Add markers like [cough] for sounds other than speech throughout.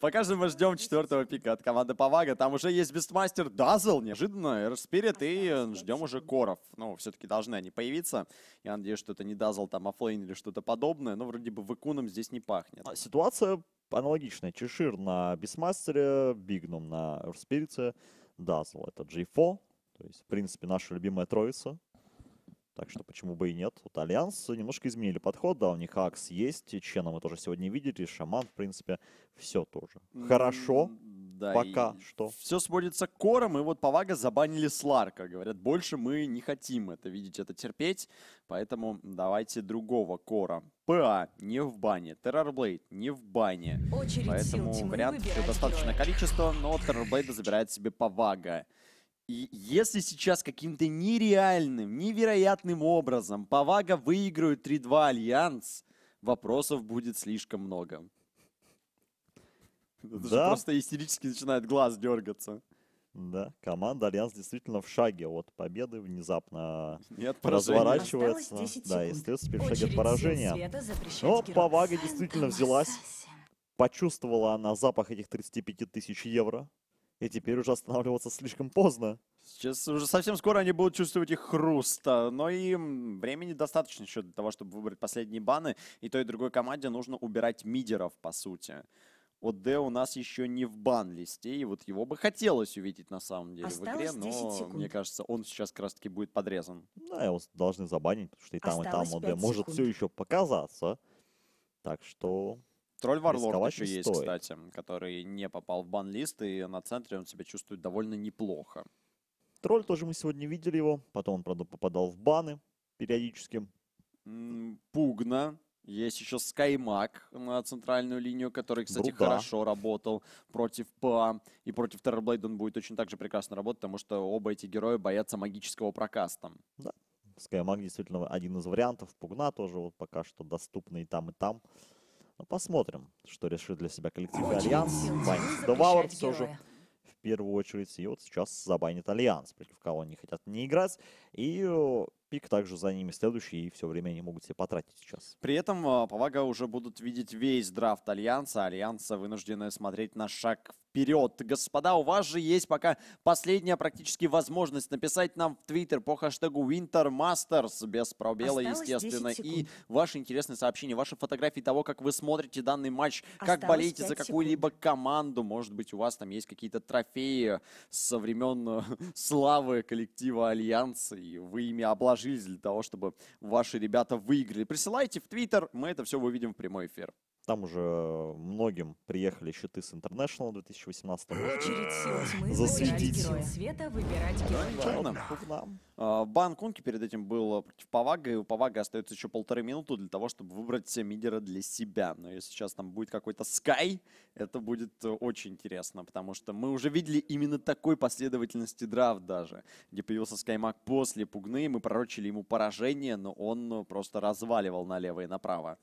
Пока же мы ждем четвертого пика от команды Pavaga. Там уже есть Beastmaster Dazzle, неожиданно, Spirit, и ждем уже коров. Ну, все-таки должны они появиться. Я надеюсь, что это не Dazzle, там, offlane или что-то подобное. Но вроде бы Ликаном здесь не пахнет. А, Ситуация аналогичная. Чешир на Бистмастере, Бигнум на Spirit, Dazzle это G4. То есть, в принципе, наша любимая троица. Так что почему бы и нет. Вот Альянс немножко изменили подход, да, у них Axe есть, Чена мы тоже сегодня видели, Шаман, в принципе, все тоже. Хорошо, Да, пока что. Все сводится к корам, и вот Pavaga забанили Сларка. Говорят, больше мы не хотим это видеть, это терпеть, поэтому давайте другого кора. PA не в бане, Terrorblade не в бане. Очередь Поэтому сил вариантов достаточное количество, но Террорблейда забирает себе Pavaga. И если сейчас каким-то нереальным, невероятным образом Pavaga выиграют 3-2 Альянс, вопросов будет слишком много. Это же Да. просто истерически начинает глаз дергаться. Да, команда Альянс действительно в шаге от победы, внезапно Нет, разворачивается. Осталось 10 Да, и остается теперь в шаге Очередь от сил поражения. Но. Повага действительно взялась, почувствовала она запах этих 35 тысяч евро, и теперь уже останавливаться слишком поздно. Сейчас уже совсем скоро они будут чувствовать их хруста, но и м, времени достаточно еще для того, чтобы выбрать последние баны. И той и другой команде нужно убирать мидеров, по сути. ОД у нас еще не в бан-листе, и вот его бы хотелось увидеть на самом деле в игре, Осталось 10 но мне кажется, он сейчас как раз таки будет подрезан. Да, его должны забанить, потому что и там, и там Осталось ОД может секунд. все еще показаться. Так что Тролль Варлорд еще есть, стоит. кстати, который не попал в бан-лист, и на центре он себя чувствует довольно неплохо. тролль тоже мы сегодня видели его. Потом он, правда, попадал в баны периодически. Pugna. Есть еще Скаймаг на центральную линию, который, кстати, Бруда. хорошо работал против PA. И против Террорблейда он будет точно так же прекрасно работать, потому что оба эти героя боятся магического прокаста. Скаймаг действительно один из вариантов. Pugna тоже вот пока что доступны и там, и там. Ну, посмотрим, что решит для себя коллектив и Очередь Альянс. Банит Devour все же в первую очередь. И вот сейчас забанит Альянс, против кого они хотят не играть. И э, пик также за ними следующий, и все время они могут себе потратить сейчас. При этом а, Повага уже будут видеть весь драфт Альянса. Альянса вынуждены смотреть на шаг вперед. Господа, у вас же есть пока последняя практически возможность написать нам в Твиттер по хэштегу Winter Masters без пробела, Осталось 10 естественно. И ваши интересные сообщения, ваши фотографии того, как вы смотрите данный матч, как Осталось болеете за какую-либо команду. Может быть, у вас там есть какие-то трофеи со времен э, [laughs] славы коллектива Альянса, и вы ими обложились для того, чтобы ваши ребята выиграли. Присылайте в Твиттер, мы это все выведем в прямой эфир. Там уже многим приехали щиты с International 2018 Очередь сил тьмы [gasps] Засветить. света выбирать героя. Нечаянно. А, Бан Кунки перед этим был э, против Павага, и у Павага остается еще полторы минуты для того, чтобы выбрать себе мидера для себя. Но если сейчас там будет какой-то Скай, это будет э, очень интересно, потому что мы уже видели именно такой последовательности драфт даже, где появился Скаймак после Пугны, мы пророчили ему поражение, но он э, просто разваливал налево и направо.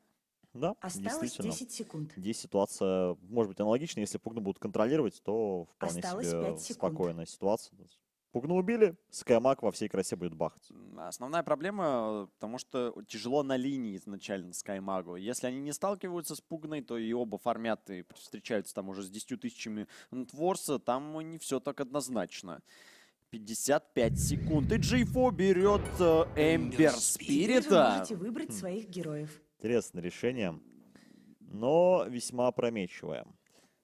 Да, Осталось действительно. 10 секунд. Здесь ситуация может быть аналогичная. Если Пугну будут контролировать, то вполне Осталось себе спокойная ситуация. Пугну убили, Скаймак во всей красе будет бахать. Основная проблема, потому что тяжело на линии изначально Скаймагу. Если они не сталкиваются с Пугной, то и оба формят и встречаются там уже с 10 тысячами Нтворса, там не все так однозначно. 55 секунд. И Джейфо берет э, Эмбер Теперь вы Спирита. можете выбрать своих героев. Интересное решение, но весьма опрометчивое.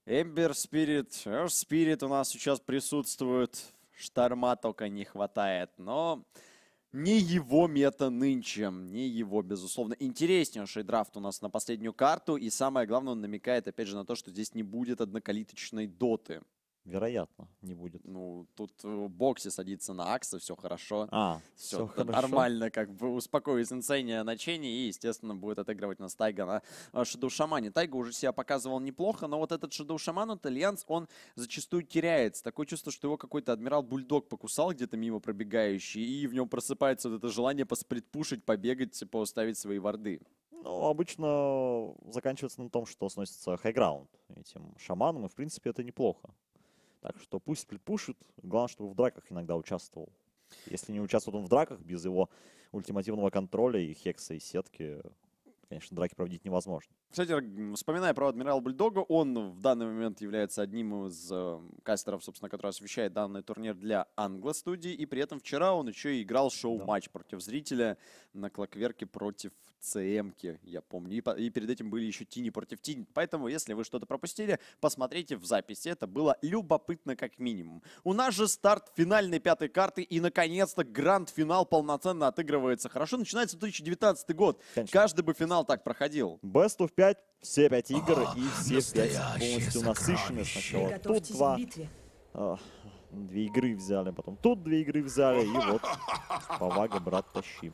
Эмбер Спирит, Эш Спирит у нас сейчас присутствует. Шторма только не хватает, но не его мета нынче, не его, безусловно. Интереснейший драфт у нас на последнюю карту, и самое главное, он намекает, опять же, на то, что здесь не будет однокалиточной доты. Вероятно, не будет. Ну, тут э, в боксе садится на Акса, все хорошо. А, Все все нормально, как бы успокоить инсейне начение и, естественно, будет отыгрывать нас Тайга на а, Shadow Шамане. Тайга уже себя показывал неплохо, но вот этот Shadow Шаман от Альянс, он зачастую теряется. Такое чувство, что его какой-то адмирал Бульдог покусал где-то мимо пробегающий, и в нем просыпается вот это желание посплитпушить, побегать, поставить свои варды. Ну, обычно заканчивается на том, что сносится хайграунд этим шаманом, и, в принципе, это неплохо. Так что пусть сплитпушит, главное, чтобы в драках иногда участвовал. Если не участвует он в драках, без его ультимативного контроля и хекса, и сетки, конечно, драки проводить невозможно. Кстати, вспоминая про Адмирал Бульдога, он в данный момент является одним из э, кастеров, собственно, который освещает данный турнир для Англо-студии. И при этом вчера он еще и играл шоу-матч против зрителя на Клокверке против ЦМки, я помню. И, и перед этим были еще Тини против Тини. Поэтому, если вы что-то пропустили, посмотрите в записи. Это было любопытно как минимум. У нас же старт финальной пятой карты. И, наконец-то, гранд-финал полноценно отыгрывается. Хорошо начинается 2019 год. Конечно. Каждый бы финал так проходил. Best of 5, все 5 игр и все 5 полностью насыщены. Сначала тут Готовьтесь к 2, битве. две игры взяли, потом тут две игры взяли, и вот [laughs] Повага, брат, тащи.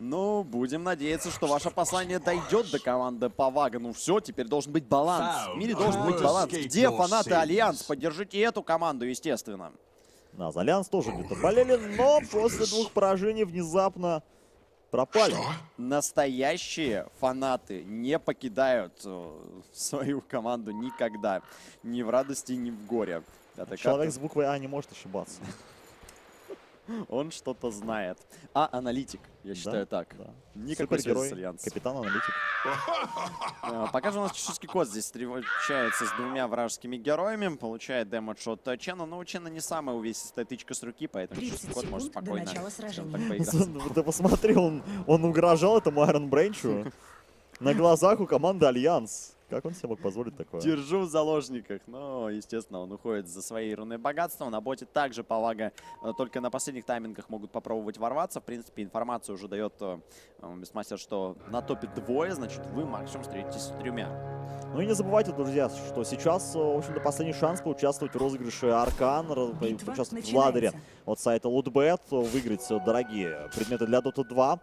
Ну, будем надеяться, что ваше послание дойдет до команды Повага. Ну все, теперь должен быть баланс. В мире должен быть баланс. Где фанаты Альянс? Поддержите эту команду, естественно. Да, за Альянс тоже где-то болели, но после двух поражений внезапно пропали. Настоящие фанаты не покидают э, свою команду никогда. Ни в радости, ни в горе. Человек с буквой А не может ошибаться. Он что-то знает. А аналитик, я считаю так. Да. Никакой связи с Супергерой, Альянсом. капитан-аналитик. [laughs] Э, Пока же у нас чеширский кот здесь встречается с двумя вражескими героями, получает damage от э, Чена, но у Чена не самая увесистая тычка с руки, поэтому 30 чеширский кот может спокойно [laughs] Ты посмотри, он, он угрожал этому Iron Branch у [laughs] на глазах у команды Альянс. Как он себе мог позволить такое? Держу в заложниках. Но, естественно, он уходит за своей руной богатства. На боте также Повага э, только на последних таймингах могут попробовать ворваться. В принципе, информацию уже дает э, э, Бестмастер, что на топе двое, значит, вы максимум встретитесь с тремя. Ну и не забывайте, друзья, что сейчас, э, в общем-то, последний шанс поучаствовать в розыгрыше Аркан, поучаствовать в ладере от сайта Lootbet, выиграть э, дорогие предметы для Dota 2.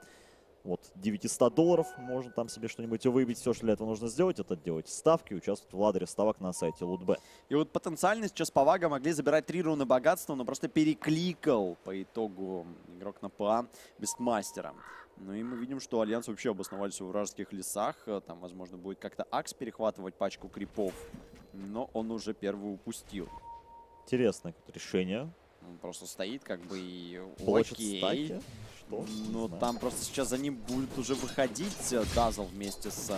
Вот 900 долларов можно там себе что-нибудь выбить. Все, что для этого нужно сделать, это делать ставки участвовать в ладере ставок на сайте Lootbet. И вот потенциально сейчас Повага могли забирать три руны богатства, но просто перекликал по итогу игрок на ПА Бестмастера. Ну и мы видим, что Альянс вообще обосновались в вражеских лесах. Э, Там, возможно, будет как-то Акс перехватывать пачку крипов. Но он уже первый упустил. Интересное решение. Он просто стоит как бы и Блочит окей. стаки. Что? Ну, там просто сейчас за ним будет уже выходить э, Дазл вместе с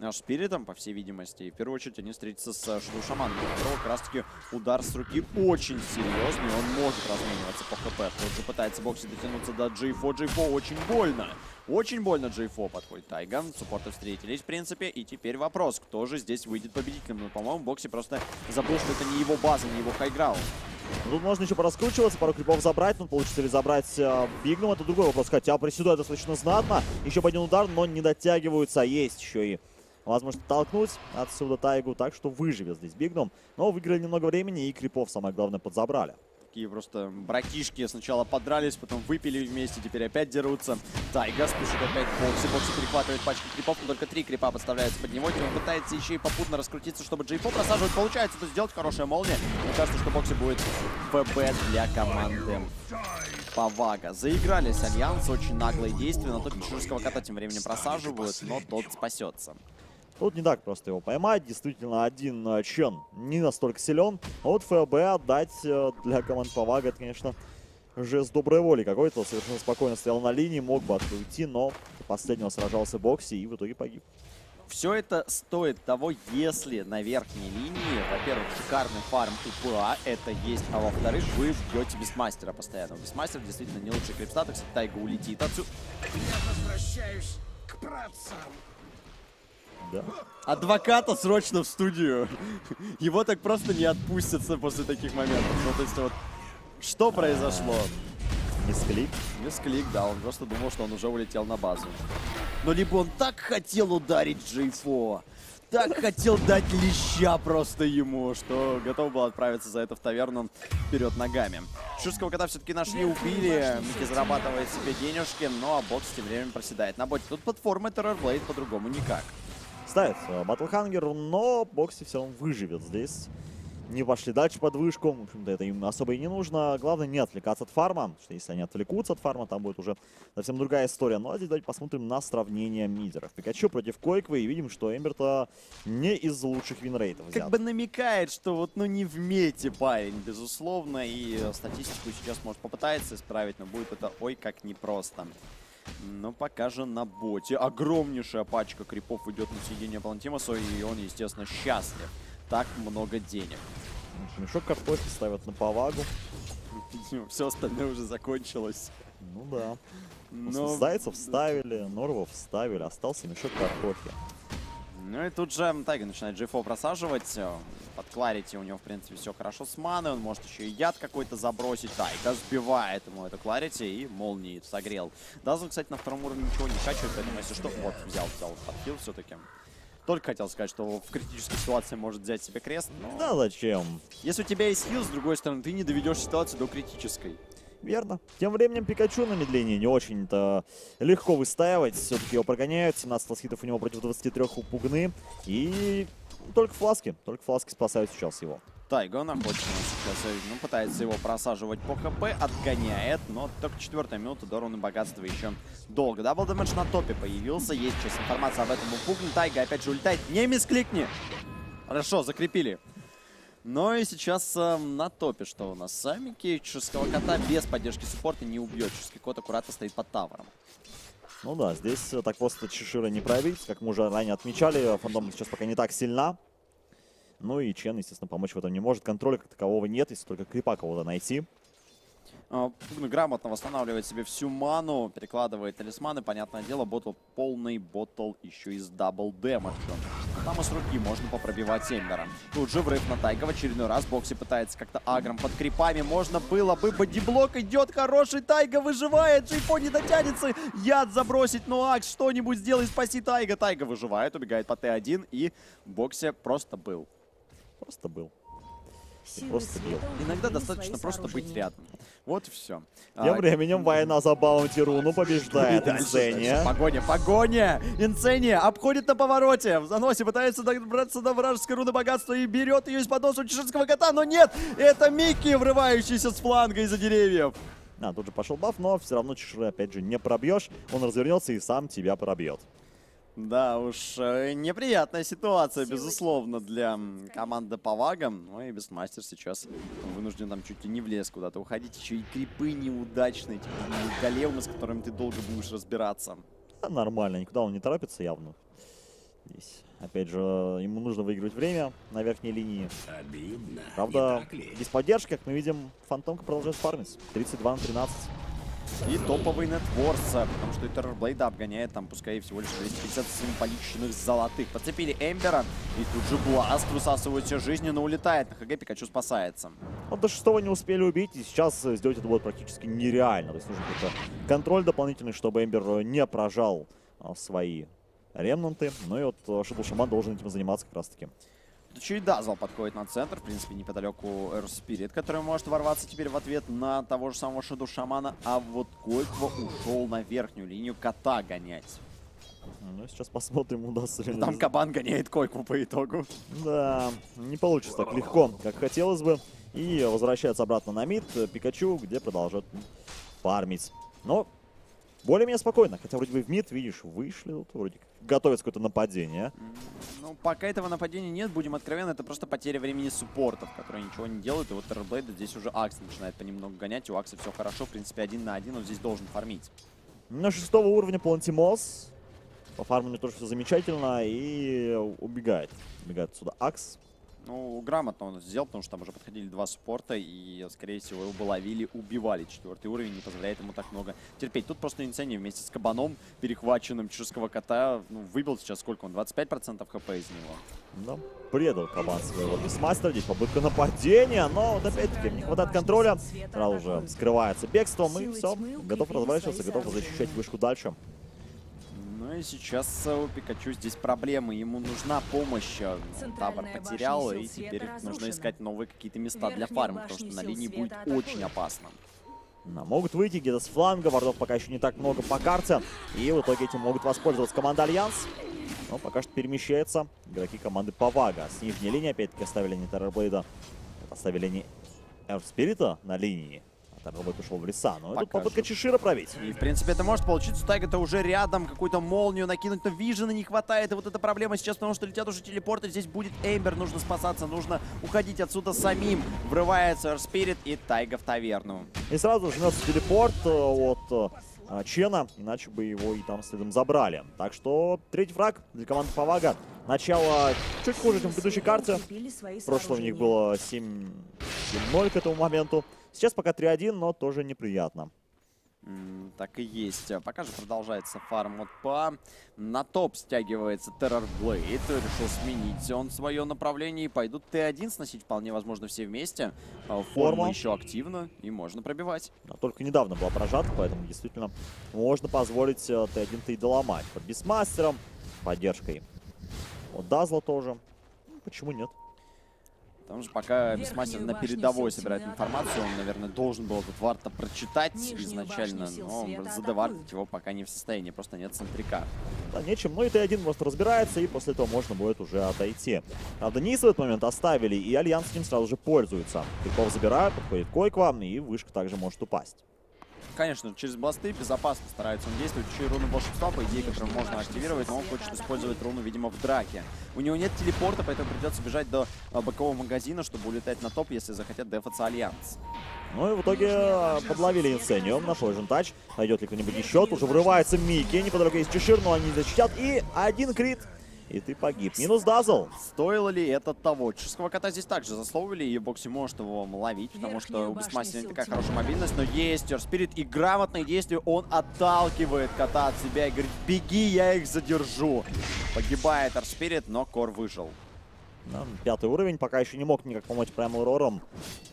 э, Шпиритом, по всей видимости. И в первую очередь они встретятся с э, Шаду Шаманом. У которого как раз таки удар с руки очень серьезный. Он может размениваться по хп. Тот же пытается боксе дотянуться до Джейфо. Джейфо очень больно. Очень больно Джейфо подходит Тайган. Суппорты встретились, в принципе. И теперь вопрос, кто же здесь выйдет победителем. Ну, по-моему, Бокси просто забыл, что это не его база, не его хайграунд. Тут можно еще пораскручиваться, пару крипов забрать, но получится ли забрать э, Бигнум, это другой вопрос. Хотя приседает достаточно знатно. Еще бы один удар, но не дотягиваются. А Есть еще и возможность толкнуть отсюда Тайгу, так что выживет здесь Бигнум. Но выиграли немного времени и крипов, самое главное, подзабрали. Такие просто братишки сначала подрались, потом выпили вместе, теперь опять дерутся. Тайга спешит опять к Бокси. Бокси перехватывает пачки крипов, но только три крипа подставляются под него. Он пытается еще и попутно раскрутиться, чтобы Джейфо просаживать. Получается это сделать хорошая молния. Мне кажется, что Бокси будет ВБ для команды Повага. Заигрались Альянс, очень наглые действия. На топе чеширского кота тем временем просаживают, но тот спасется. Тут не так просто его поймать. Действительно, один э, Чен не настолько силен. А вот ФБ отдать э, для команд Повага, это, конечно, жест доброй воли какой-то. Совершенно спокойно стоял на линии, мог бы уйти, но до последнего сражался Бокси и в итоге погиб. Все это стоит того, если на верхней линии, во-первых, шикарный фарм УПА, это есть, а во-вторых, вы бьете Бесмастера постоянно. Бесмастер действительно не лучший крипстат, кстати, Тайга улетит отсюда. Возвращаюсь к працам. Да. Адвоката срочно в студию. Его так просто не отпустятся после таких моментов. Ну, то есть вот, что произошло? Мисклик. Мисклик, да, он просто думал, что он уже улетел на базу. Но либо он так хотел ударить Джейфо, так хотел дать леща просто ему, что готов был отправиться за это в таверну вперед ногами. Шурского кота все-таки нашли, убили. Микки зарабатывает себе денежки, ну а бокс тем временем проседает на боте. Тут платформа Террорблейд по-другому никак. Ставит э, Батлхангер, но Бокси все равно выживет здесь. Не пошли дальше под вышку. В общем-то, это им особо и не нужно. Главное не отвлекаться от фарма. Что если они отвлекутся от фарма, там будет уже совсем другая история. Ну а здесь давайте посмотрим на сравнение мидеров. Пикачу против Койквы. И видим, что Эмберта не из лучших винрейтов взят. Как бы намекает, что вот ну не в мете парень, безусловно. И э, статистику сейчас может попытается исправить, но будет это ой как непросто. Но пока же на боте. Огромнейшая пачка крипов идет на съедение Палантимасу, и он, естественно, счастлив. Так много денег. Мешок картофеля ставят на повагу. [laughs] Все остальное уже закончилось. Ну да. Но... Зайцев вставили, Норвов вставили, остался мешок картофеля. Ну и тут же Тайга начинает GFO просаживать. э, Под Кларити у него, в принципе, все хорошо с маной. Он может еще и яд какой-то забросить. Тайга сбивает ему это Кларити и молнии согрел. Дазл, кстати, на втором уровне ничего не качивает, поэтому если что... Вот, взял, взял подхил все-таки. Только хотел сказать, что в критической ситуации может взять себе крест, но... Да зачем? Если у тебя есть хил, с другой стороны, ты не доведешь ситуацию до критической. Верно. Тем временем Пикачу на медлении не очень-то легко выстаивать. Все-таки его прогоняют. 17 хитов у него против 23 у Пугны. И только фласки. Только фласки спасают сейчас его. Тайга находится сейчас, ну, пытается его просаживать по хп, отгоняет, но только четвертая минута до руны богатства еще долго. Double damage на топе появился, есть сейчас информация об этом у Пугна. Тайга опять же улетает, не мискликни! Хорошо, закрепили. Но и сейчас э, на топе что у нас? Сам Микки чеширского кота без поддержки суппорта не убьет. Чеширский кот аккуратно стоит под тавером. Ну да, здесь э, так просто Чешира не пробить. Как мы уже ранее отмечали, фандом сейчас пока не так сильна. Ну и Чен, естественно, помочь в этом не может. Контроля как такового нет, если только крипа кого-то найти. А, Пугна грамотно восстанавливает себе всю ману, перекладывает талисманы. Понятное дело, bottle полный, bottle еще и с double damage ем. Там и с руки можно попробивать Эмбера. Тут же врыв на Тайга в очередной раз. Бокси пытается как-то агром под крипами. Можно было бы. Body block идет хороший. Тайга выживает. Джейфо не дотянется. Яд забросить. Ну, Акс, что-нибудь сделай, спаси Тайга. Тайга выживает, убегает по Т1. И Бокси просто был. Просто был. Просто бил. Иногда достаточно просто быть рядом. Вот и все. Тем временем война за Баунти Руну побеждает Инсения. Погоня, погоня! Инсения обходит на повороте. В заносе пытается добраться до вражеской руны богатства и берет ее из-под носа чеширского кота. Но нет, это Микки, врывающийся с фланга из-за деревьев. А, тут же пошел баф, но все равно Чешира опять же не пробьешь. Он развернется и сам тебя пробьет. Да уж, э, неприятная ситуация, безусловно, для команды по вагам. Ну и Бестмастер сейчас вынужден там чуть ли не в лес куда-то уходить. Еще и крипы неудачные, типа големы, с которыми ты долго будешь разбираться. Да, нормально, никуда он не торопится явно. Здесь, опять же, ему нужно выигрывать время на верхней линии. Обидно. Правда, без поддержки, как мы видим, Фантомка продолжает фармить. 32 на 13. И топовый нетворс, а, потому что и Террорблейда обгоняет там, пускай всего лишь 250 символичных золотых. Подцепили Эмбера, и тут же Бласт высасывает все жизни, но улетает. На ХГ Пикачу спасается. Вот до шестого не успели убить, и сейчас э, сделать это будет практически нереально. То есть нужен какой-то контроль дополнительный, чтобы Эмбер э, не прожал а, свои ремнанты. Ну и вот э, Шидл Шаман должен этим заниматься как раз и Дазл подходит на центр, в принципе, неподалеку Air Spirit, который может ворваться теперь в ответ на того же самого Шаду Шамана. А вот Койква ушел на верхнюю линию кота гонять. Ну, сейчас посмотрим, удастся ли... Там Кабан гоняет Койкву по итогу. Да, не получится так легко, как хотелось бы. И возвращается обратно на мид Пикачу, где продолжает фармить. Но более-менее спокойно. Хотя вроде бы в мид, видишь, вышли тут, вроде готовится какое-то нападение. Ну, пока этого нападения нет, будем откровенны, это просто потеря времени суппортов, которые ничего не делают. И вот Террорблейда здесь уже Акс начинает понемногу гонять. У Акса все хорошо, в принципе, один на один он здесь должен фармить. На шестого уровня Палантимос. По фарму тоже все замечательно. И убегает. Убегает отсюда Акс. Ну, грамотно он сделал, потому что там уже подходили два суппорта, и, скорее всего, его бы ловили, убивали. Четвертый уровень не позволяет ему так много терпеть. Тут просто Инсений вместе с Кабаном, перехваченным чешского кота, ну, выбил сейчас сколько он, 25% хп из него. Да, предал Кабан своего бисмастера. Здесь попытка нападения, но вот опять-таки не хватает контроля. Сразу же скрывается бегством и все. Готов разворачиваться, готов защищать вышку дальше. Ну и сейчас у Пикачу здесь проблемы, ему нужна помощь. э, ну, Тавр потерял, и теперь нужно разрушена. искать новые какие-то места для Верхняя фарма, потому что на линии будет атакует. очень опасно. Да, могут выйти где-то с фланга, вардов пока еще не так много по карте. И в итоге этим могут воспользоваться команда Альянс. Но пока что перемещается игроки команды Павага. С нижней линии опять-таки оставили не Террорблейда, оставили не Эрспирита на линии. А Террорблейд ушел в леса. Но это Пока попытка. Чешира пробить. И, в принципе, это может получиться. Тайга-то уже рядом. Какую-то молнию накинуть, но vision а не хватает. И вот эта проблема сейчас, потому что летят уже телепорты. Здесь будет Эмбер. Нужно спасаться, нужно уходить отсюда самим. Врывается Спирит и Тайга в таверну. И сразу жмется телепорт э, от э, а, Чена, иначе бы его и там следом забрали. Так что третий фраг для команды Павага. Начало чуть хуже, чем в предыдущей карте. Прошлом у них было 7-0 к этому моменту. Сейчас пока 3-1, но тоже неприятно. Так и есть. А Пока же продолжается фарм от ПА. На топ стягивается Террор Блейд. Решил сменить он свое направление. И пойдут Т1 сносить вполне возможно все вместе. А, Форма Форма. еще активна и можно пробивать. Но только недавно была прожата, поэтому действительно можно позволить э, Т1-то и доломать. Под Бисмастером, поддержкой от Дазла тоже. Ну, Почему нет? Потому что пока Бисмастер на передовой собирает информацию, он, наверное, должен был этот варта прочитать Нижнюю изначально, но атакуют. его пока не в состоянии, просто нет центрика. Да, нечем. Ну и Т1 просто разбирается, и после этого можно будет уже отойти. Правда, низ в этот момент оставили, и Альянс с ним сразу же пользуется. Крипов забирают, подходит Койква, и вышка также может упасть. Конечно, через бласты безопасно старается он действовать. Еще и руну волшебства, по идее, которую можно активировать, но он хочет использовать руну, видимо, в драке. У него нет телепорта, поэтому придется бежать до а, бокового магазина, чтобы улетать на топ, если захотят дефаться Альянс. Ну и в итоге э, подловили Инсениум на Poison Touch. Найдет ли кто-нибудь еще? Тут уже врывается Микки. Неподалеку есть Чешир, но они защитят. И один крит. И ты погиб. Минус Дазл. Стоило ли это того? Чешского кота здесь также засловили, и Бокси может его ловить, потому что у башню Бисмастера не такая хорошая мобильность, но есть Спирит и грамотные действия, он отталкивает кота от себя и говорит, беги, я их задержу. Погибает Арспирит, но Кор выжил. Да, пятый уровень. Пока еще не мог никак помочь прямо Урором.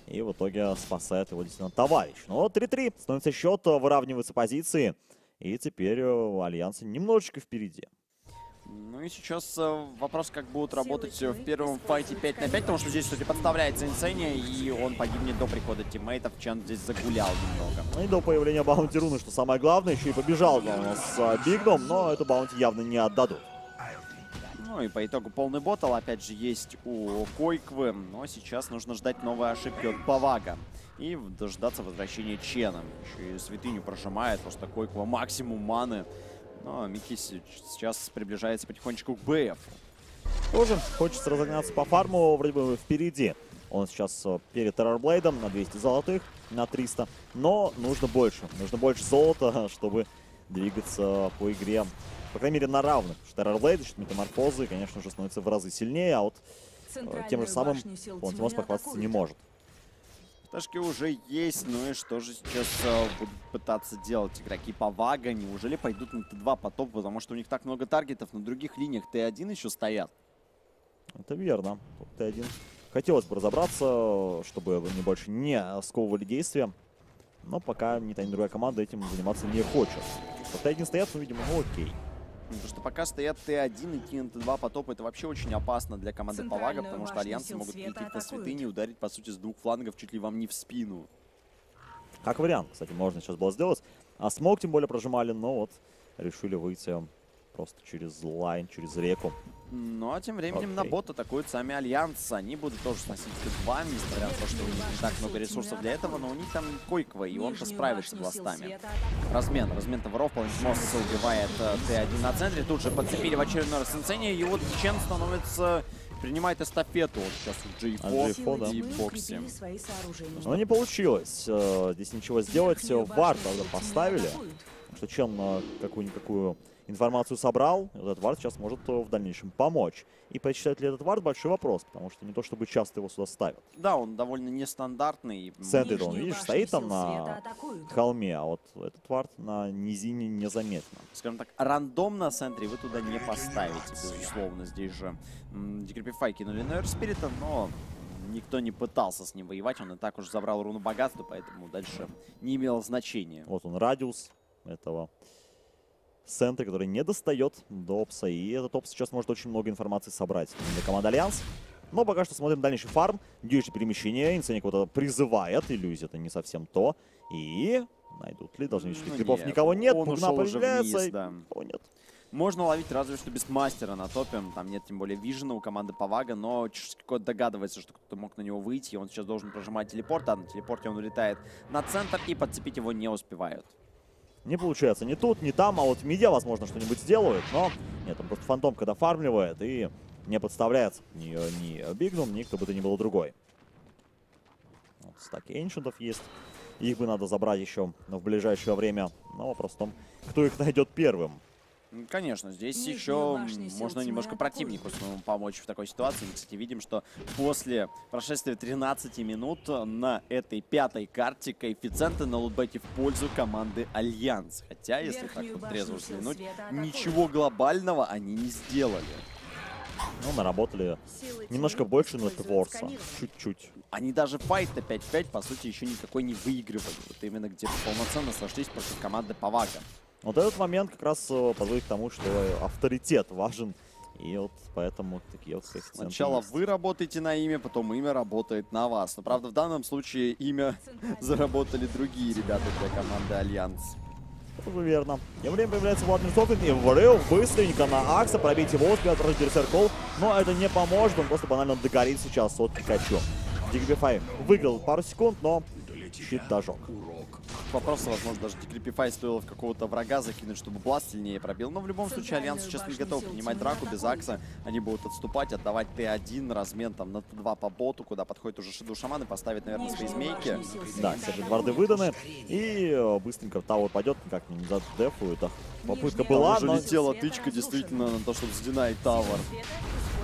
И в итоге спасает его действительно товарищ. Но 3-3. Становится счет, э, выравниваются позиции. И теперь э, у Альянса немножечко впереди. Ну и сейчас э, вопрос, как будут работать тимы в первом файте 5 на 5, потому что здесь, кстати, подставляется Инсения, и он погибнет до прихода тиммейтов. Чен здесь загулял немного. Ну и до появления Bounty Руны, что самое главное, еще и побежал главное, с э, Бигном, но эту Bounty явно не отдадут. Ну и по итогу полный bottle опять же есть у Койквы, но сейчас нужно ждать новые ошибки от Павага. И дождаться возвращения Чена. Еще и святыню прожимает, просто Койква максимум маны. Но Микки с- сейчас приближается потихонечку к БФ. Тоже хочется разогнаться по фарму, вроде бы впереди. Он сейчас э, перед Террорблейдом на 200 золотых, на 300. Но нужно больше. Нужно больше золота, [laughs] чтобы двигаться по игре. По крайней мере, на равных. Что Террорблейд, значит, метаморфозы, конечно же, становятся в разы сильнее, а вот э, тем же самым он тьмы похвастаться не может. Пташки уже есть, ну и что же сейчас э, будут пытаться делать игроки Павага? Неужели пойдут на Т2 по топу, потому что у них так много таргетов, на других линиях Т1 еще стоят? Это верно. Тут Т1. Хотелось бы разобраться, чтобы они больше не сковывали действия. Но пока ни та, ни другая команда этим заниматься не хочет. Вот Т1 стоят, ну, видимо, ну окей. Потому что пока стоят Т1 идти на Т2 по топу, это вообще очень опасно для команды Павага, Центральную потому что альянсы могут поатакуют. святыне и ударить, по сути, с двух флангов чуть ли вам не в спину. Как вариант, кстати, можно сейчас было сделать. А smoke тем более прожимали, но вот решили выйти просто через lane, через реку. Ну а тем временем на Окей. бот атакуют сами альянсы. Они будут тоже сносить Т2, несмотря на то, что у них не так много ресурсов для этого, но у них там Койква, и он-то Нижнюю справится с бластами. атакуют. Размен, размен товаров, Мосса убивает э, Т1 на центре, тут же подцепили в очередной раз Инсения, и вот Чен становится, принимает эстафету вот сейчас у А Джейфо да. и Бокси. Но не получилось э, здесь ничего сделать. Вар, правда, поставили. Что Чен э, какую-никакую информацию собрал. И вот этот вард сейчас может э, в дальнейшем помочь. И прочитает ли этот вард большой вопрос, потому что не то чтобы часто его сюда ставят. Да, он довольно нестандартный. Центр он, видишь, стоит там на холме, а вот этот вард на низине незаметно. скажем так, рандом на центре вы туда не поставите, безусловно. Здесь же Decrepify кинули на Спирита, но никто не пытался с ним воевать. Он и так уж забрал руну богатства, поэтому дальше не имело значения. Вот он, радиус этого центра, который не достает до опса. И этот опс сейчас может очень много информации собрать для команды Альянс. Но пока что смотрим дальнейший фарм. Дьюши перемещение. Инсеник кого-то призывает. Иллюзия это не совсем то. И найдут ли? Должны что Ну крипов никого нет. он Пугна появляется. вниз, да. Никого нет. Можно ловить разве что без мастера на топе. Там нет тем более вижена у команды Павага, но чешский кот догадывается, что кто-то мог на него выйти. и Он сейчас должен прожимать телепорт, а на телепорте он улетает на центр и подцепить его не успевают. Не получается ни тут, ни там, а вот в миде, возможно, что-нибудь сделают, но нет, он просто фантом, когда фармливает и не подставляется ни, ни Бигнум, ни кто бы то ни было другой. Вот стаки эншентов есть. Их бы надо забрать еще в ближайшее время. Но вопрос в том, кто их найдет первым. Конечно, здесь Нижняя еще можно немножко противнику своему помочь в такой ситуации. Мы, кстати, видим, что после прошествия 13 минут на этой пятой карте коэффициенты на лутбете в пользу команды Альянс. Хотя, если так Верхнюю вот трезво взглянуть, ничего глобального они не сделали. Ну, наработали немножко больше networth а. сканирование. Чуть-чуть. Они даже fight -то 5 в 5, по сути, еще никакой не выигрывали. Вот именно где полноценно сошлись против команды Павага. Вот этот момент как раз э, подводит к тому, что авторитет важен. И вот поэтому такие вот коэффициенты Сначала есть. вы работаете на имя, потом имя работает на вас. Но, правда, в данном случае имя заработали другие ребята для команды Альянс. Тоже верно. Тем временем появляется Vladmir's Offering и врыв быстренько на Axe а. Пробить его, успеет отражать Berserker's Call. Но это не поможет, он просто банально догорит сейчас от Пикачу. Decrepify выиграл пару секунд, но щит дожег. Вопрос, возможно, даже Decrepify стоило в какого-то врага закинуть, чтобы Blast сильнее пробил. Но в любом случае Альянс сейчас не готов принимать драку без Axe а. Они будут отступать, отдавать Т1, размен там на Т2 по боту, куда подходит уже Shadow Shaman и поставит, наверное, свои змейки. Да, все же ward ы выданы. И э, быстренько tower пойдет, никак не задефует. Ах, попытка была, Уже но летела тычка действительно на то, чтобы сдинать Тавер.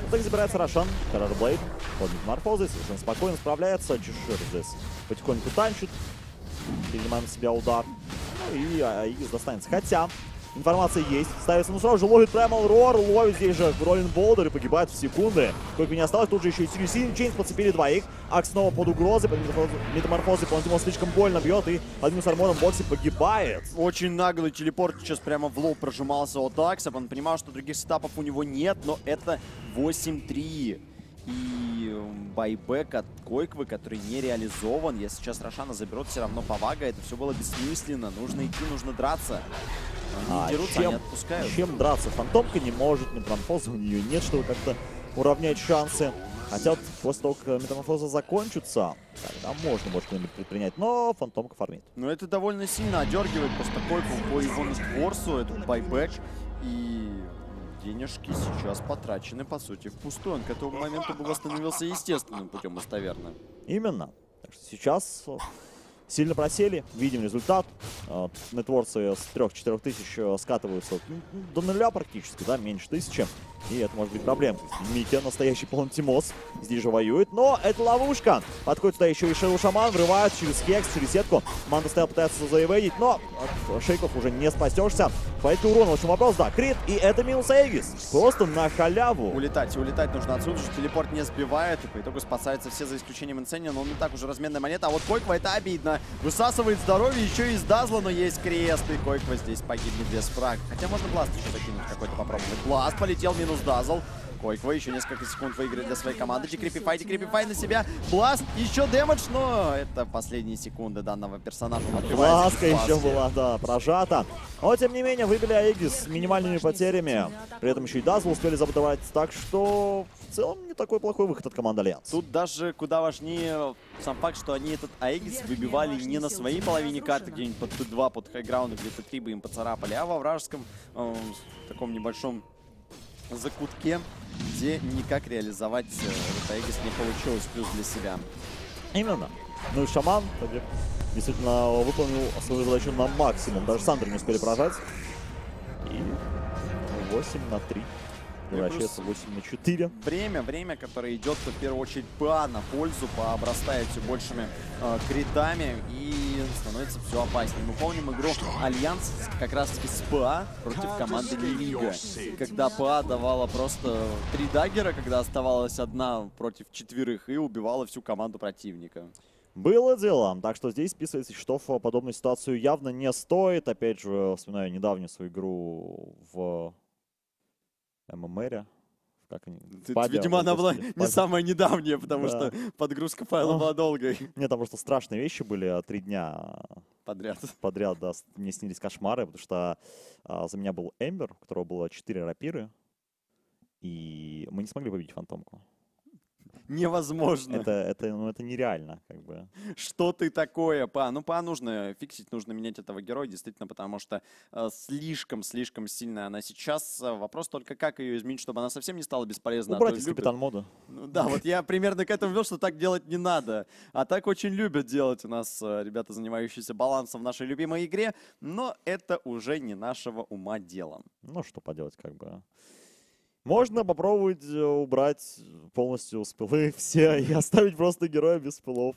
Вот так забирается Рошан, Террорблейд, под метаморфозой, совершенно спокойно справляется. Чешир здесь потихоньку танчит, принимая на себя удар. Ну и Аигис достанется. Хотя, информация есть. Ставится, ну сразу же ловит Primal Roar, ловит здесь же Роллин Болдер и погибает в секунды. Сколько не осталось, тут же еще и Сирюсин, Чейнс подцепили двоих. Акс снова под угрозой, под метаморфозой, Пантимон слишком больно бьет и одним с армоном в боксе погибает. Очень наглый телепорт сейчас прямо в лоб прожимался от Акса. Он понимал, что других сетапов у него нет, но это 8-3. И байбек от Койквы, который не реализован. Если сейчас Рошана заберут все равно Павага, это все было бессмысленно. Нужно идти, нужно драться. Они А дерутся, чем- они отпускают. Чем драться? Фантомка не может, метаморфоза у нее нет, чтобы как-то уравнять шансы. Хотя вот после того, как метаморфоза закончится, тогда можно может что-нибудь предпринять. Но фантомка фармит. Но это довольно сильно одергивает просто Койкву по его нетворсу, этот байбек. Денежки сейчас потрачены, по сути, впустую. Он к этому моменту бы восстановился естественным путем из. Именно. Так что сейчас сильно просели, видим результат. Э, Нетворсы с 3-4 тысяч э, скатываются ну, до нуля практически, да, меньше тысячи. И это может быть проблемкой. Микки, настоящий полантимос, здесь же воюет, но это ловушка. Подходит сюда еще и Шейл Шаман, врывает через хекс, через сетку. Манда стоял пытается заеведить, но от шейков уже не спастешься. Хватит урона, в общем вопрос, да, крит, и это минус Эгис. Просто на халяву. Улетать, и улетать нужно отсюда, что телепорт не сбивает, и по итогу спасаются все за исключением Инсения, но он не так уже разменная монета, а вот Койква это обидно. Высасывает здоровье еще и из Дазла, но есть крест, и Койква здесь погибнет без фраг. Хотя можно Бласт еще закинуть какой-то попробовать. Бласт полетел, минус Дазл. Койква еще несколько секунд выиграет для своей команды. Decrepify, Decrepify на себя. Blast, еще damage, но это последние секунды данного персонажа. В еще была, да, прожата. Но, тем не менее, выбили Aegis с минимальными потерями. При этом еще и Dazzle успели забудовать. Так что, в целом, не такой плохой выход от команды Альянс. Тут даже куда важнее сам факт, что они этот Aegis выбивали не на своей половине карты, где-нибудь под Т2, под high ground у, где Т3 бы им поцарапали, а во вражеском э, таком небольшом закутке, где никак реализовать э, этот Аэгис не получилось, плюс для себя. Именно. Ну и Шаман действительно выполнил свою задачу на максимум. Даже Сандер не успели прожать. И 8 на 3. Превращается в 8 на 4. Время, время, которое идет в первую очередь ПА на пользу, пообрастает все большими э, критами и становится все опаснее. Мы помним игру Альянс как раз таки с PA против команды Лига, когда PA давала просто три dagger а, когда оставалась одна против четверых и убивала всю команду противника. Было дело. Так что здесь списывается счетов в подобную ситуацию явно не стоит. Опять же, вспоминаю недавнюю свою игру в MMR е. Как они? Ты- Видимо, она была господи, не самая недавняя, потому Да. что подгрузка файла Ну. была долгой [laughs] Нет, там просто страшные вещи были. а, Три дня подряд. [laughs] подряд, да, мне снились кошмары, потому что а, за меня был Эмбер, у которого было четыре рапиры, и мы не смогли победить Фантомку. Невозможно. Это, это, ну, это нереально, как бы. Что ты такое, па? Ну, па нужно фиксить, нужно менять этого героя, действительно, потому что слишком-слишком сильная она сейчас. Э, Вопрос только, как ее изменить, чтобы она совсем не стала бесполезной. а Убрать из любят- капитан мода. Ну да, вот я примерно к этому вел, что так делать не надо. А так очень любят делать у нас э, ребята, занимающиеся балансом в нашей любимой игре, но это уже не нашего ума дело. Ну, что поделать, как бы. Можно попробовать э, убрать полностью спылы [laughs] все и оставить просто героя без спылов.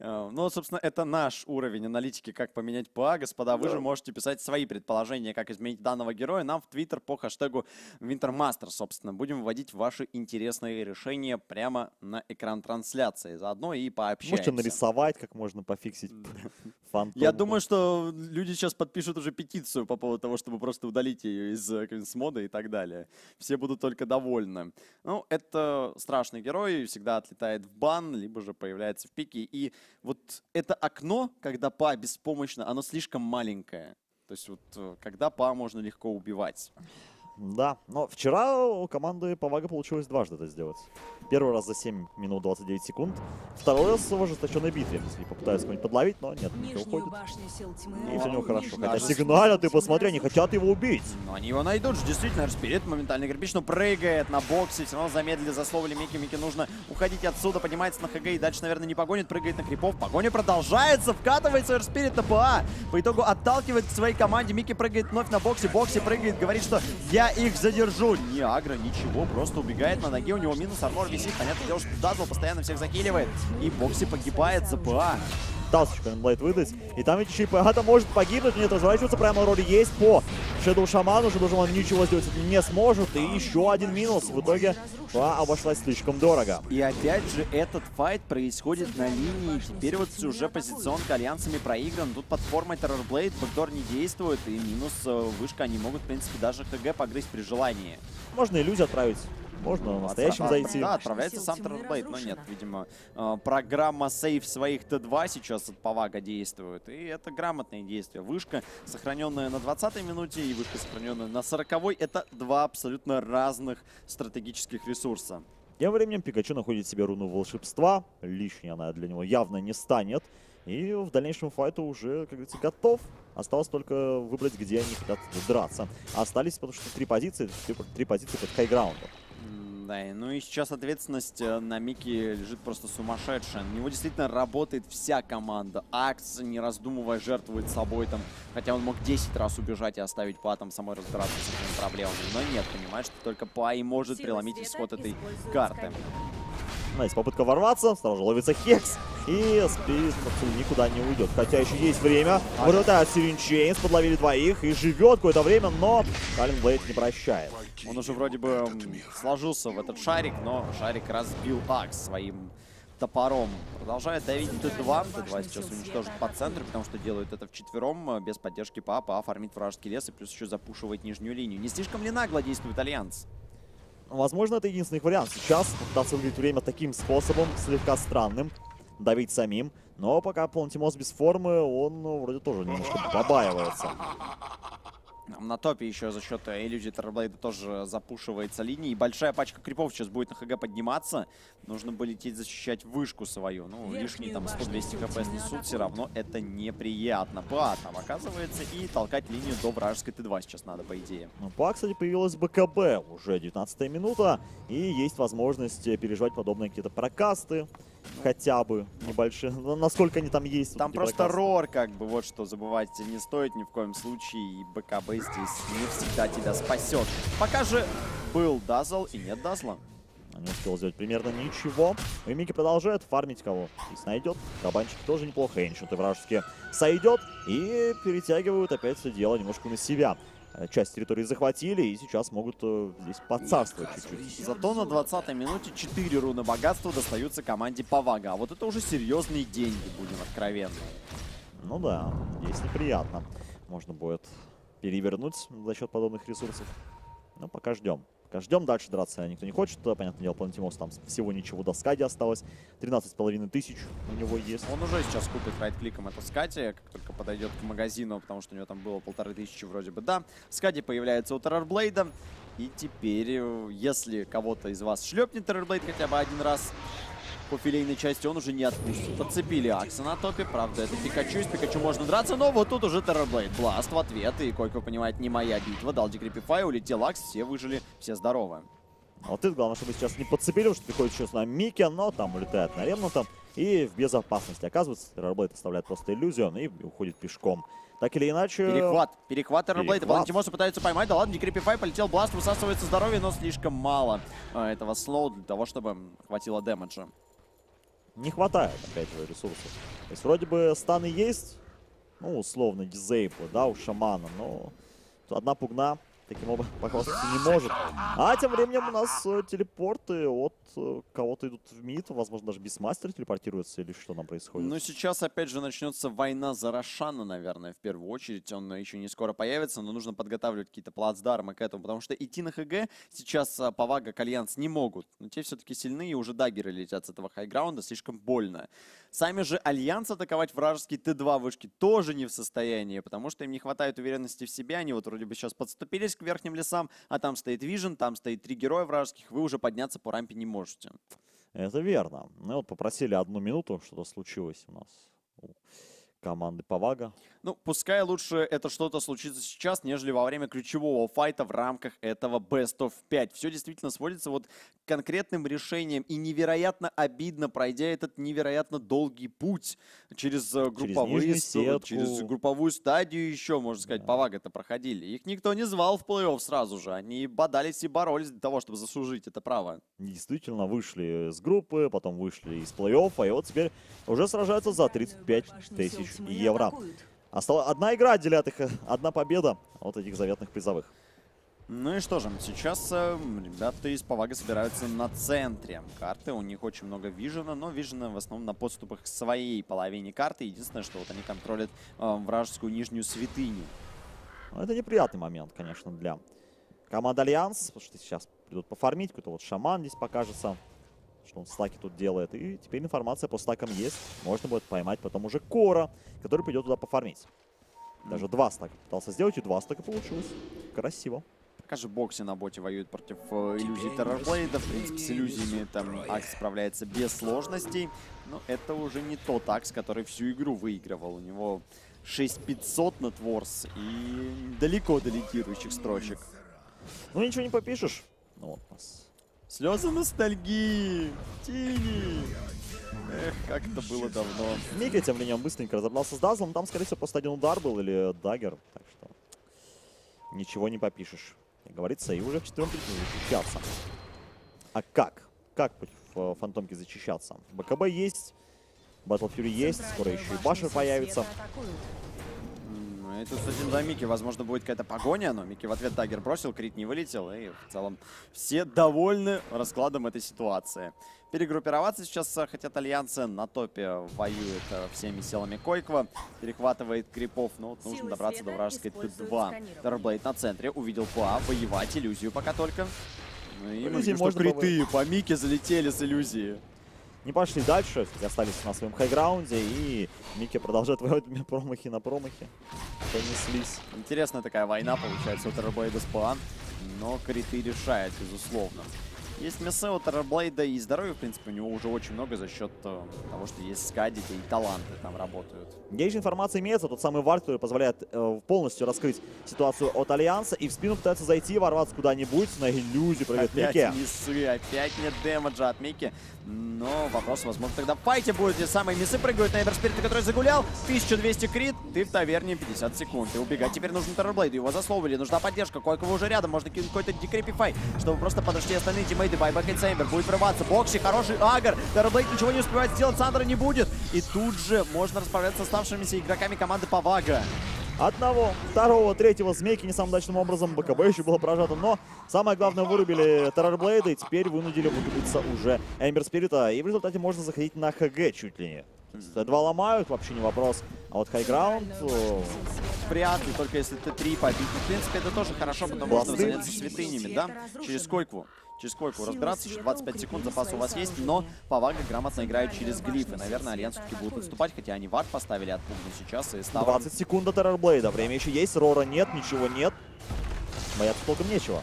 Э, Ну, собственно, это наш уровень аналитики, как поменять ПА. Господа, вы же можете писать свои предположения, как изменить данного героя нам в Твиттер по хэштегу Wintermaster, собственно. Будем вводить ваши интересные решения прямо на экран трансляции. Заодно и пообщаемся. Можете нарисовать, как можно пофиксить [laughs] фантом. Я думаю, что люди сейчас подпишут уже петицию по поводу того, чтобы просто удалить ее из э, с моды и так далее. Все будут только довольны. Ну, это страшный герой, всегда отлетает в бан, либо же появляется в пике. И вот это окно, когда па беспомощно, оно слишком маленькое. То есть вот э, когда па можно легко убивать. Да, но вчера у команды Павага получилось дважды это сделать. Первый раз за 7 минут 29 секунд, второй раз в ожесточенной битве. Если попытаются кого-нибудь подловить, но нет, Нижнюю уходит. тьмы. И все у него хорошо. Нижнюю Хотя сигналят, ты посмотри, они хотят его убить. Но они его найдут же, действительно, Эрспирит моментально кирпич, но прыгает на боксе, все равно замедлили, засловили Мики, Мики нужно уходить отсюда, поднимается на ХГ и дальше, наверное, не погонит, прыгает на крипов, погоня продолжается, вкатывается Эрспирит на ПА, по итогу отталкивает к своей команде, Мики прыгает вновь на боксе, боксе прыгает, говорит, что я их задержу, не aggro, ничего, просто убегает на ноге, у него минус, armor висит, понятное дело, что Dazzle постоянно всех захиливает, и Boxi погибает за PA. Пытался еще Blade выдать. И там ведь еще и PA может погибнуть. Нет, разворачиваться Primal Roar есть по Shadow Shaman у. Shadow Shaman ничего сделать не сможет. И еще один минус. В итоге PA обошлась слишком дорого. И опять же, этот fight происходит на линии. Теперь вот уже позиционка альянсами проигран. Тут под формой Terrorblade backdoor не действует. И минус э, вышка они могут, в принципе, даже ХГ погрызть при желании. Можно иллюзию отправить. Можно настоящим Отправ- зайти. Да, отправляется сам Террорблейд. Но нет, видимо, э, программа сейв своих Т2 сейчас от Павага действует. И это грамотные действия. Вышка, сохраненная на 20 минуте, и вышка, сохраненная на 40 это два абсолютно разных стратегических ресурса. Тем временем Пикачу находит себе руну волшебства. Лишней она для него явно не станет. И в дальнейшем файту уже, как говорится, готов. Осталось только выбрать, где они хотят драться. А остались, потому что три позиции, три, три позиции под хайграундом. Да, и ну и сейчас ответственность э, на Мики лежит просто сумасшедшая. На него действительно работает вся команда. Акс, не раздумывая, жертвует собой там. Хотя он мог 10 раз убежать и оставить Па там самой разбираться с этими проблемами. Но нет, понимаешь, что только Па и может Сила преломить исход этой карты. Есть попытка ворваться, сразу же ловится Хекс. И Спирит никуда не уйдет. Хотя еще есть время. Вылетает Searing Chains, подловили двоих и живет какое-то время, но Culling Blade не прощает. Он уже вроде бы сложился в этот шарик, но шарик разбил Axe своим топором. Продолжает давить Т2. Т2 сейчас уничтожит по центру, потому что делают это вчетвером, э, без поддержки PA, пофармить вражеский лес и плюс еще запушивает нижнюю линию. Не слишком ли нагло действует Альянс? Возможно, это единственный вариант. Сейчас пытаться выиграть время таким способом, слегка странным, давить самим. Но пока Плантимос без формы, он ну, вроде тоже немножко побаивается. На топе еще за счет иллюзии Террорблейда тоже запушивается линия. И большая пачка крипов сейчас будет на ХГ подниматься. Нужно бы лететь защищать вышку свою. Ну, лишние там 100-200 хп снесут, все равно это неприятно. Па, там оказывается, и толкать линию до вражеской Т2 сейчас надо, по идее. Ну, по, кстати, появилась БКБ, уже 19 минута, и есть возможность э, переживать подобные какие-то прокасты, хотя бы небольшие, Ну, насколько они там есть. вот Там эти просто прокасты. рор, как бы, вот что забывать не стоит ни в коем случае. И БКБ здесь не всегда тебя спасет. Пока же был Дазл и нет Дазла. Не успел сделать примерно ничего. И Мики продолжает фармить кого. Здесь найдет. Кабанчики тоже неплохо. Эншенты вражеские сойдет. И перетягивают опять все дело немножко на себя. Э, Часть территории захватили и сейчас могут э, здесь поцарствовать чуть-чуть. Зато на 20-й минуте 4 руны богатства достаются команде Павага. А вот это уже серьезные деньги, будем откровенны. Ну да, здесь неприятно. Можно будет перевернуть за счет подобных ресурсов. Но пока ждем. Пока ждем, дальше драться никто не хочет. Понятное дело, Плантимос там всего ничего до скади осталось. 13,5 тысяч у него есть. Он уже сейчас купит райт-кликом эту Скати, как только подойдет к магазину, потому что у него там было полторы тысячи вроде бы, да. Скади появляется у Террорблейда. И теперь, э, если кого-то из вас шлепнет Террорблейд хотя бы один раз по филейной части, он уже не отпустит. Подцепили Акса на топе, правда, это Пикачу, с Пикачу можно драться, но вот тут уже Террорблейд. Бласт в ответ, и Койко понимает, не моя битва, дал Декрепифай, улетел Акс, все выжили, все здоровы. А Вот это главное, чтобы сейчас не подцепили, что приходит еще на Микки, но там улетает на ремнутом и в безопасности. Оказывается, Террорблейд оставляет просто иллюзию и уходит пешком. Так или иначе... Перехват, перехват Террорблейда. Валентимоса пытается поймать, да ладно, Декрепифай полетел, Бласт высасывается здоровье, но слишком мало а, этого слоу для того, чтобы хватило дэмэджа. Не хватает, опять же, ресурсов. То есть вроде бы станы есть, ну, условно, дизейплы, да, у шамана, но одна пугна таким образом похвастаться не может. А тем временем у нас э, телепорты от э, кого-то идут в мид, возможно, даже Бисмастер телепортируется или что там происходит. Ну, сейчас опять же начнется война за Рошана, наверное, в первую очередь. Он еще не скоро появится, но нужно подготавливать какие-то плацдармы к этому, потому что идти на ХГ сейчас а, Павага, Альянс не могут. Но те все-таки сильны, и уже dagger ы летят с этого high ground а, слишком больно. Сами же Альянс атаковать вражеский Т2 вышки тоже не в состоянии, потому что им не хватает уверенности в себе. Они вот вроде бы сейчас подступились к верхним лесам, а там стоит vision, там стоит три героя вражеских, вы уже подняться по рампе не можете. Это верно. Ну вот попросили одну минуту, что-то случилось у нас у команды Павага. Ну, пускай лучше это что-то случится сейчас, нежели во время ключевого файта в рамках этого Best of 5. Все действительно сводится вот конкретным решениям. И невероятно обидно, пройдя этот невероятно долгий путь через э, групповые сетку. через групповую стадию еще, можно сказать, Паваг это проходили. Их никто не звал в плей-офф сразу же. Они бодались и боролись для того, чтобы заслужить это право. Действительно вышли с группы, потом вышли из плей-оффа, и вот теперь уже сражаются за 35 тысяч евро. Осталась одна игра отделяет их, одна победа от этих заветных призовых. Ну и что же, сейчас э, ребята из Павага собираются на центре карты. У них очень много вижена, но вижена в основном на подступах к своей половине карты. Единственное, что вот они контролят э, вражескую нижнюю святыню. Но это неприятный момент, конечно, для команды Альянс, потому что сейчас придут пофармить, какой-то вот шаман здесь покажется, что он стаки тут делает. И теперь информация по стакам есть, можно будет поймать потом уже core а, который придет туда пофармить. Даже два стака пытался сделать, и два стака получилось. Красиво. Пока же Boxi на боте воюет против э, иллюзий Terrorblade а. В принципе, с иллюзиями там Axe справляется без сложностей. Но это уже не тот Axe, который всю игру выигрывал. У него 6500 на Творс и далеко до лидирующих строчек. Ну ничего не попишешь. Ну вот у нас Слезы ностальгии. Тини. Эх, как это было давно. Мика тем временем быстренько разобрался с Дазлом. Там, скорее всего, просто один удар был или дагер. Так что ничего не попишешь. Как говорится, и уже в четвером защищаться. А как? Как против э, фантомки защищаться? БКБ есть, Battle Fury есть, скоро еще и Basher появится. Ну И тут, кстати, за Мики, возможно, будет какая-то погоня, но Мики в ответ dagger бросил, крит не вылетел, и в целом все довольны раскладом этой ситуации. Перегруппироваться сейчас э, хотят альянсы, на топе воюет э, всеми силами Койква, перехватывает крипов, но вот нужно Силы добраться до вражеской используют Т2. сканирование. Terrorblade на центре, увидел PA, воевать, иллюзию пока только. Ну и мы Иллюзии видим, что можно криты по Мике залетели с иллюзии. Не пошли дальше, все-таки остались на своем хайграунде, и Микки продолжает [laughs] воевать промахи на промахи. Понеслись. Интересная такая война получается у Террорблейда с ПА, но криты решает, безусловно. Есть мясо у Террорблейда и здоровья, в принципе, у него уже очень много за счет э, того, что есть скадики и таланты там работают. Есть информация имеется, тот самый вард, который позволяет э, полностью раскрыть ситуацию от Альянса, и в спину пытается зайти, ворваться куда-нибудь на иллюзию. Привет, опять Микки. миссы, опять нет дэмэджа от Мики. Но вопрос, возможно, тогда в файте будет, где самые миссы прыгают на Эверспирита, который загулял. 1200 крит, ты в таверне 50 секунд. И убегать теперь нужно Террорблейду, его засловили, нужна поддержка. Койкова уже рядом, можно кинуть какой-то декрепифай, чтобы просто подошли остальные тиммейты. Байбэк Сеймбер будет врываться. Бокси, хороший агр. Террорблейд ничего не успевает сделать, Сандра не будет. И тут же можно расправляться с оставшимися игроками команды Павага. Одного, второго, третьего змейки не самым удачным образом. БКБ еще было прожато, но самое главное вырубили Террорблейда и теперь вынудили вырубиться уже Эмбер Спирита. И в результате можно заходить на ХГ чуть ли не. Т2 ломают, вообще не вопрос. А вот high ground... Вряд ли, только если Т3 побить. Ну, в принципе, это тоже хорошо, потому можно Бласты. заняться святынями, да? Через Койкву. Через Койкву разбираться, еще 25 секунд запаса у вас есть, но Павага грамотно играет через глифы. Наверное, Альянс все-таки будут отступать, хотя они ward поставили отпугну сейчас, и Ставром 20 секунд до Террорблейда. Время еще есть, Рора нет, ничего нет. Бояться толком нечего.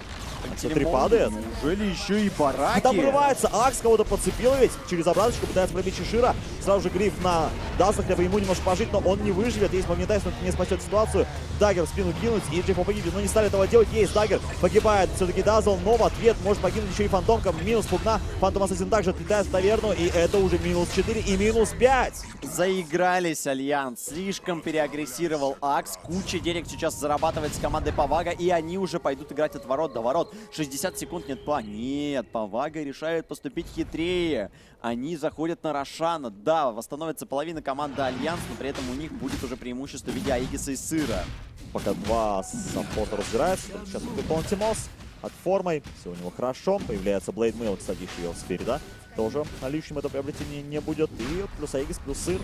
Три падает. Неужели еще и бараки? Там врывается Акс, кого-то подцепил ведь. Через обраточку пытается пробить Чешира. Сразу же grave на Дазла, хотя бы ему немножко пожить, но он не выживет. Есть magnetize, но не спасет ситуацию. Dagger в спину кинуть, и Джефф погибнет. Но не стали этого делать. Есть Dagger. Погибает все-таки Дазл, но в ответ может погибнуть еще и Фантомка. Минус Пугна. Фантом Ассасин также отлетает в таверну, и это уже минус 4 и минус 5. Заигрались Альянс. Слишком переагрессировал Акс. Куча денег сейчас зарабатывает с командой Павага. И они уже пойдут играть от ворот до ворот. 60 секунд нет ПА. Нет, Павага решает поступить хитрее. Они заходят на Рошана. Да, восстановится половина команды Альянс, но при этом у них будет уже преимущество в виде Аигиса и Сыра. Пока два саппорта разбираются. Сейчас будет Понтимос с формой. Все у него хорошо. Появляется Blade Mail, кстати, еще спереди. Тоже лишним это приобретение не будет. И плюс Аигис, плюс Сыр.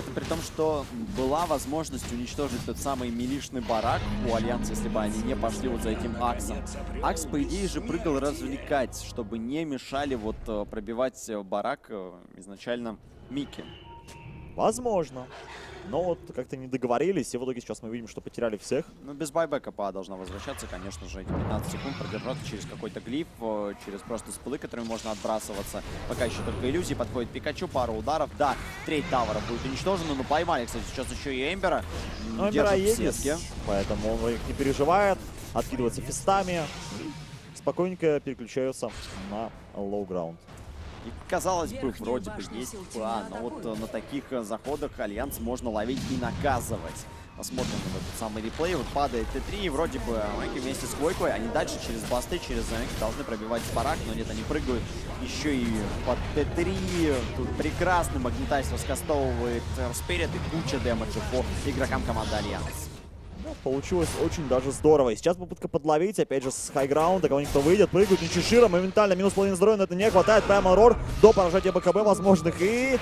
Это при том, что была возможность уничтожить тот самый милишный барак у Альянса, если бы они не пошли вот за этим Аксом. Акс, по идее же, прыгал развлекать, чтобы не мешали вот э, пробивать э, барак э, изначально Микки. Возможно. Но вот как-то не договорились, и в итоге сейчас мы видим, что потеряли всех. Ну, без байбека ПА должна возвращаться, конечно же, эти 15 секунд продержаться через какой-то глиф, э, через просто спылы, которыми можно отбрасываться. Пока еще только иллюзии, подходит Пикачу, пару ударов. Да, треть тавара будет уничтожена, но поймали, кстати, сейчас еще и Эмбера. Но Эмбера сетке. поэтому он их не переживает. Откидывается фистами. Спокойненько переключаются на low ground. И, казалось бы, вроде бы есть ПА, но вот э, на таких э, заходах Альянс можно ловить и наказывать. Посмотрим на этот самый replay. Вот падает Т3, и вроде бы Микки вместе с Войкой, они дальше через басты, через Микки должны пробивать барак, но нет, они прыгают еще и под Т3. Тут прекрасный magnetize раскастовывает Спирит и куча дэмэджа по игрокам команды Альянс. Ну, получилось очень даже здорово. И сейчас попытка подловить, опять же, с хайграунда, кого-нибудь выйдет, прыгают, Ничишира, моментально минус половина здоровья, но это не хватает. Прямо Рор до поражения БКБ возможных. И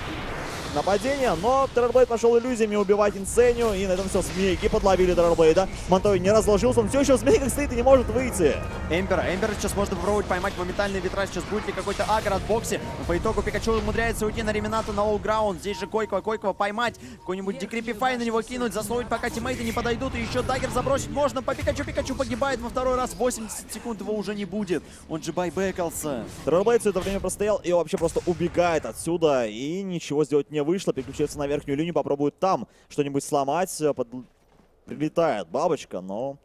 нападение, но Террорблейд пошел иллюзиями убивать Инсению, и на этом все, змейки подловили Террорблейда. Монтой не разложился, он все еще в змейках стоит и не может выйти. Эмбера. Эмбера сейчас можно попробовать поймать моментальный ветра. Сейчас будет ли какой-то агр от боксе. Но по итогу Пикачу умудряется уйти на Ремината на олл-граунд. Здесь же Койкова. Койкова поймать. Какой-нибудь decrepify на него кинуть. Засловить, пока тиммейты не подойдут. И еще dagger забросить можно. По Пикачу. Пикачу погибает во второй раз. 80 секунд его уже не будет. Он же байбекался. Террорблейд все это время простоял и вообще просто убегает отсюда, и ничего сделать не вышло. Переключается на верхнюю линию, попробует там что-нибудь сломать. Под... Прилетает бабочка, но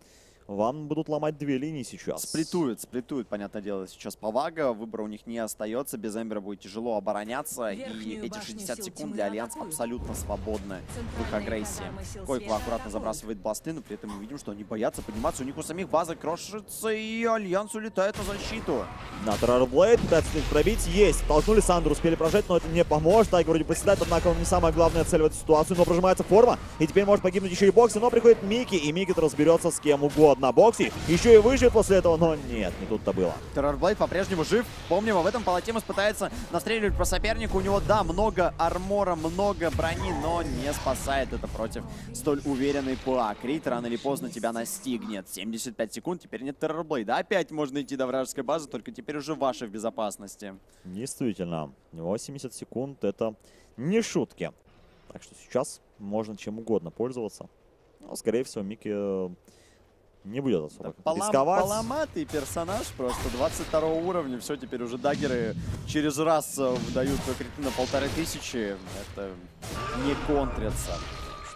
вам будут ломать две линии сейчас. Сплитуют, сплитуют, понятное дело, сейчас Павага. Выбора у них не остается. Без Эмбера будет тяжело обороняться. И Верхнюю эти башню 60 сил секунд для Альянса атакуют. абсолютно свободны в их агрессии. света аккуратно забрасывает басты, но при этом мы видим, что они боятся подниматься. У них у самих база крошится, и Альянс улетает на защиту. На Террорблейд пытается их пробить. Есть. Толкнули Сандру, успели прожать, но это не поможет. Тайга вроде поседает, однако он не самая главная цель в эту ситуацию. Но прожимается форма. И теперь может погибнуть еще и Бокси. Но приходит Микки. И Микки разберется с кем угодно. Бокси еще и выживет после этого. Но нет, не тут-то было. Террорблейд по-прежнему жив. Помним, в этом Палатимус пытается настреливать по сопернику. У него, да, много армора, много брони, но не спасает это против столь уверенной ПА. Крит рано или поздно тебя настигнет. 75 секунд, теперь нет Террорблейда. Опять можно идти до вражеской базы, только теперь уже ваши в безопасности. Действительно, 80 секунд это не шутки. Так что сейчас можно чем угодно пользоваться. Но, скорее всего, Микки э, не будет особо Полом- рисковать. Поломатый персонаж просто 22 уровня. Все, теперь уже даггеры через раз э, выдают криты на полторы тысячи. Это не контрится.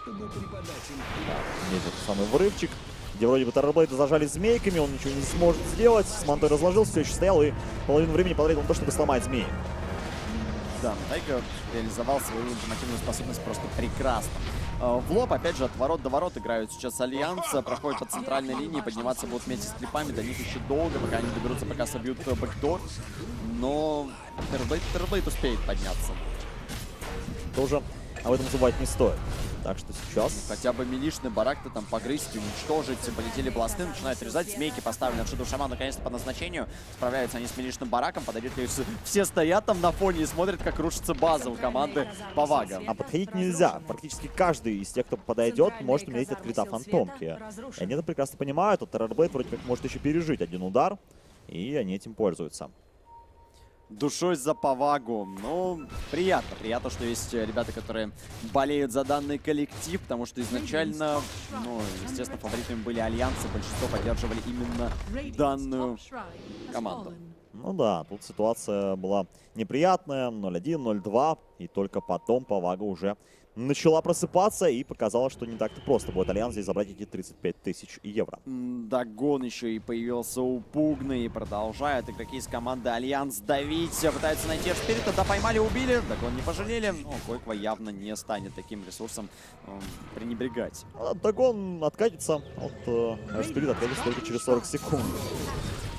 чтобы преподать им Есть этот самый врывчик, где вроде бы Террорблейда зажали змейками, он ничего не сможет сделать. С мантой разложился, все еще стоял и половину времени потратил на то, чтобы сломать змеи. Да, Тайга реализовал свою ультимативную способность просто прекрасно. Э, В лоб, опять же, от ворот до ворот играют сейчас Альянс, проходят по центральной линии, подниматься будут вместе с крипами, до них еще долго, пока они доберутся, пока собьют э, backdoor. Но Терблейд, Терблейд успеет подняться. Тоже об этом забывать не стоит. Так что сейчас Хотя бы милишный барак-то там погрызть, уничтожить. Полетели бласты, начинают резать. Змейки поставлены в Шаду Шаман наконец-то по назначению. Справляются они с милишным бараком. Подойдет ли все- Все стоят там на фоне и смотрят, как рушится база у команды Павага. А подходить нельзя. Практически каждый из тех, кто подойдет, может умереть от крита фантомки. И они это прекрасно понимают. А Террорблейд вроде как может еще пережить один удар. И они этим пользуются. Душой за Повагу. Ну, приятно. Приятно, что есть э, ребята, которые болеют за данный коллектив, потому что изначально, ну, естественно, фаворитами были Альянсы. Большинство поддерживали именно данную команду. Ну да, тут ситуация была неприятная. 0-1, 0-2. И только потом Повага уже начала просыпаться и показала, что не так-то просто будет Альянс здесь забрать эти 35 тысяч евро. М, Dagon еще и появился у Пугны и продолжают игроки из команды Альянс давить. Пытаются найти Спирита, да поймали, убили. Dagon не пожалели. Но Койква явно не станет таким ресурсом эм, пренебрегать. А Dagon откатится от э, Спирит, откатится только через 40 секунд.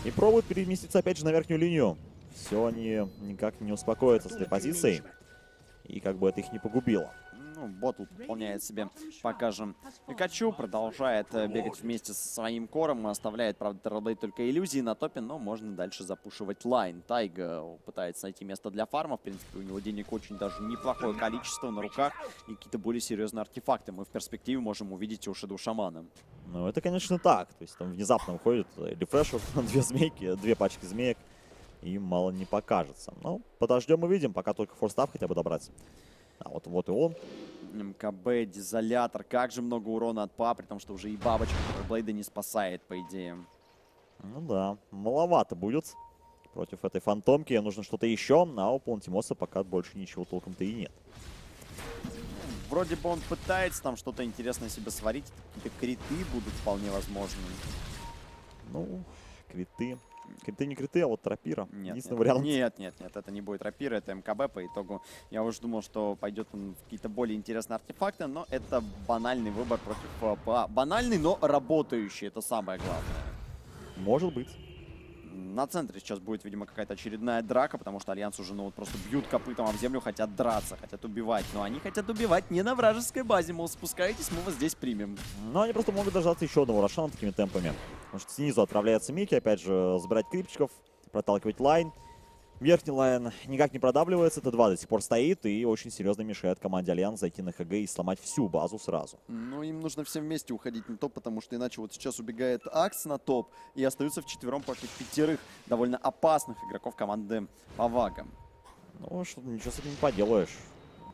И пробует переместиться опять же на верхнюю линию. Все они никак не успокоятся с этой позицией. И как бы это их не погубило. Ну, Bottle пополняет себе, покажем. Пикачу продолжает э, бегать вместе со своим кором. Оставляет, правда, Террорблейд только иллюзии на топе, но можно дальше запушивать lane. Тайга пытается найти место для фарма. В принципе, у него денег очень даже неплохое количество на руках. И какие-то более серьезные артефакты мы в перспективе можем увидеть у Шэдоу Шамана. Ну, это, конечно, так. То есть там внезапно выходит э, refresher, [laughs] две змейки, две пачки змеек. И мало не покажется. Ну, подождем и видим, пока только Force Staff хотя бы добраться. А вот, вот и он. МКБ, дизолятор. Как же много урона от ПА, при том, что уже и бабочка Террорблейда не спасает, по идее. Ну да, маловато будет против этой фантомки. Нужно что-то еще, а у Палантимоса пока больше ничего толком-то и нет. Вроде бы он пытается там что-то интересное себе сварить. Какие-то криты будут вполне возможны. Ну, криты. Криты не криты, а вот тропира. Нет, Единственный нет, вариант. нет, нет, нет, это не будет рапира, это МКБ по итогу. Я уже думал, что пойдет он в какие-то более интересные артефакты, но это банальный выбор против э, ПА. Банальный, но работающий, это самое главное. Может быть. На центре сейчас будет, видимо, какая-то очередная драка, потому что Альянс уже, ну, вот просто бьют копытом об землю, хотят драться, хотят убивать. Но они хотят убивать не на вражеской базе, мол, спускайтесь, мы вас здесь примем. Но они просто могут дождаться еще одного Рошана такими темпами. Потому что снизу отправляется Микки, опять же, забирать крипчиков, проталкивать лайн. Верхний лайн никак не продавливается, Т2 до сих пор стоит и очень серьезно мешает команде Альянс зайти на ХГ и сломать всю базу сразу. Ну, им нужно всем вместе уходить на топ, потому что иначе вот сейчас убегает Акс на топ и остаются вчетвером против пятерых довольно опасных игроков команды Павага. Ну, что ничего с этим не поделаешь.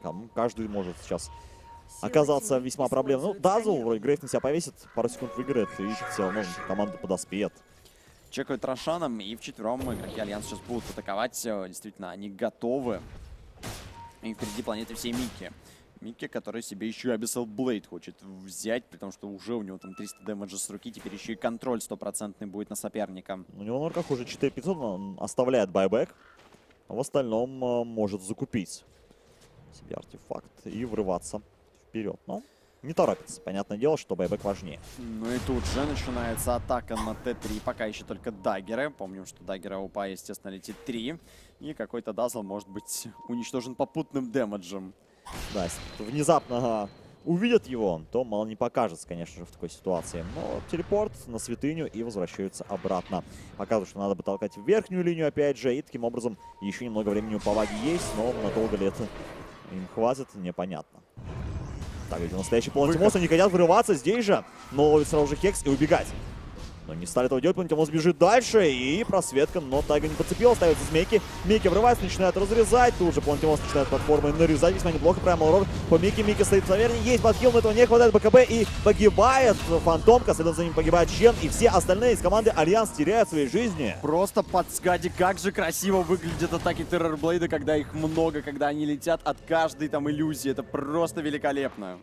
Там каждый может сейчас оказаться весьма проблемным. Ну, Дазл вроде Grave на себя повесит, пару секунд выиграет, и все равно команда подоспеет. Чекают Рошаном, и вчетвером игроки Альянс сейчас будут атаковать. Действительно, они готовы. И впереди планеты всей Микки. Микки, который себе еще и Abyssal Blade хочет взять, при том, что уже у него там 300 дэмэджа с руки, теперь еще и контроль стопроцентный будет на соперника. У него на руках уже 4500, но он оставляет buyback. А в остальном э, может закупить себе артефакт и врываться вперед. Но не торопится. Понятное дело, что байбек важнее. Ну и тут же начинается атака на Т3. Пока еще только даггеры. Помним, что даггера у ПА, естественно, летит 3. И какой-то дазл может быть уничтожен попутным дэмэджем. Да, если внезапно увидят его, то мало не покажется, конечно же, в такой ситуации. Но телепорт на святыню и возвращаются обратно. Показывают, что надо бы толкать верхнюю линию опять же. И таким образом еще немного времени у Паваги есть, но надолго ли это им хватит, непонятно. Так, это настоящий Палантимос, они хотят вырываться здесь же, но ловит сразу же Хекс и убегать. Но не стали этого делать, Палантимос бежит дальше, и просветка, но Тайга не подцепил, остается Змейки. Микки врывается, начинает разрезать, тут же Палантимос начинает платформой нарезать, весьма неплохо, прямо урон по Микки, Микки стоит на верне, есть подхил, но этого не хватает БКБ, и погибает Фантомка, следом за ним погибает Чен, и все остальные из команды Альянс теряют свои жизни. Просто подсгади, как же красиво выглядят атаки Террорблейда, когда их много, когда они летят от каждой там иллюзии. Это просто великолепно.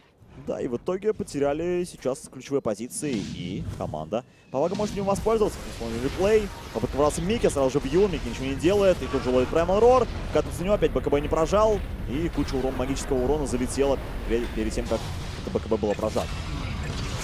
Да, и в итоге потеряли сейчас ключевые позиции, и команда Павага может ним воспользоваться. Вспомнили реплей, попытка врался Микки, сразу же бью, Микки ничего не делает, и тут же ловит Primal Roar, катается за него, опять БКБ не прожал, и куча урон, магического урона залетела перед тем, как это БКБ было прожато.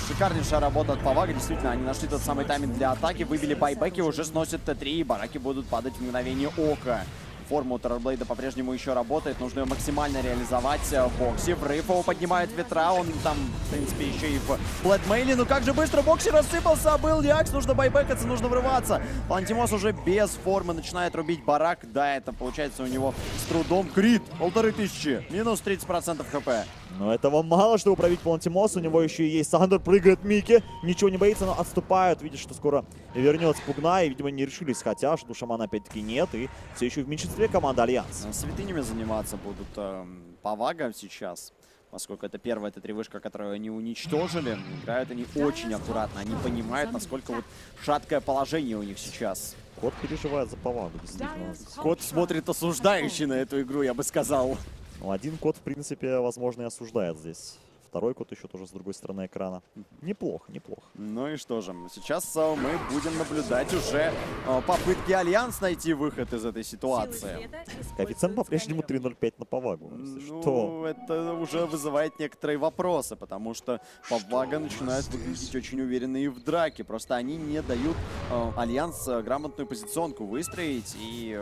Шикарнейшая работа от Павага. Действительно, они нашли тот самый тайминг для атаки, выбили байбеки, уже сносят Т3, и бараки будут падать в мгновение ока. Форма у Террорблейда по-прежнему еще работает. Нужно ее максимально реализовать в боксе. Врыв его поднимает ветра. Он там, в принципе, еще и в Блэдмейле. Ну как же быстро боксе рассыпался. Был Лиакс. Нужно байбекаться, нужно врываться. Пантимос уже без формы начинает рубить барак. Да, это получается у него с трудом. Крит. Полторы тысячи. Минус 30% хп. Но этого мало, чтобы пробить Палантимос. У него еще и есть Сандер. Прыгает Микки. Ничего не боится, но отступают. Видит, что скоро вернется Пугна. И, видимо, не решились. Хотя, что шамана опять-таки нет. И все еще в меньшинстве команда Альянс. Э, Святынями заниматься будут эм, Павага сейчас. Поскольку это первая эта вышка, которую они уничтожили. Играют они очень аккуратно. Они понимают, насколько вот шаткое положение у них сейчас. Кот переживает за Павагу, действительно. Кот смотрит осуждающий на эту игру, я бы сказал. Ну, один кот, в принципе, возможно, и осуждает здесь. Второй кот еще тоже с другой стороны экрана. Неплохо, неплохо. Ну и что же, сейчас мы будем наблюдать уже э, попытки Альянс найти выход из этой ситуации. Коэффициент по-прежнему 3.05 на Павагу. Если Ну, что. это уже вызывает некоторые вопросы, потому что Павага начинает выглядеть очень уверенно и в драке. Просто они не дают э, Альянс э, грамотную позиционку выстроить, и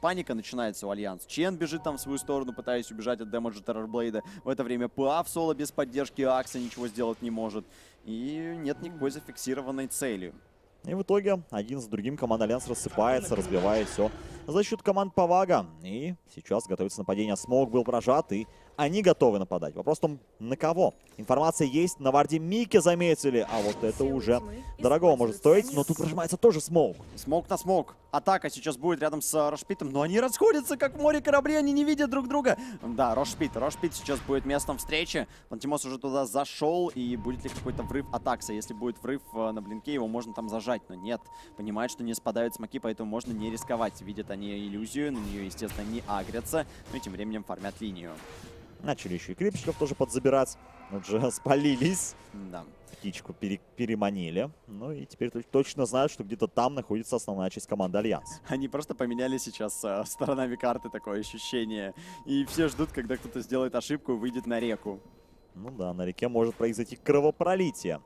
паника начинается у Альянс. Чен бежит там в свою сторону, пытаясь убежать от демеджа Террорблейда. В это время ПА в соло без поддержки Акса ничего сделать не может. И нет никакой зафиксированной цели. И в итоге один за другим команда Альянс рассыпается, разбивая все за счет команд Павага. И сейчас готовится нападение. Смог был прожат, и они готовы нападать. Вопрос в том, на кого? Информация есть, на варде Мики заметили, а вот это уже дорого может стоить. Но тут прожимается тоже Smoke. Смог на смог. Атака сейчас будет рядом с э, Рошпитом, но они расходятся, как в море кораблей, они не видят друг друга. Да, Рошпит. Рошпит сейчас будет местом встречи. Палантимос уже туда зашел, и будет ли какой-то врыв от Акса. Если будет врыв э, на блинке, его можно там зажать, но нет. Понимает, что не спадают смоки, поэтому можно не рисковать. Видят они иллюзию, на нее, естественно, не агрятся, ну и тем временем фармят линию. Начали еще и крипчиков тоже подзабирать. Уже спалились. Да. Птичку пере- переманили. Ну и теперь точ- точно знают, что где-то там находится основная часть команды Альянс. Они просто поменяли сейчас э, сторонами карты такое ощущение. И все ждут, когда кто-то сделает ошибку и выйдет на реку. Ну да, на реке может произойти кровопролитие.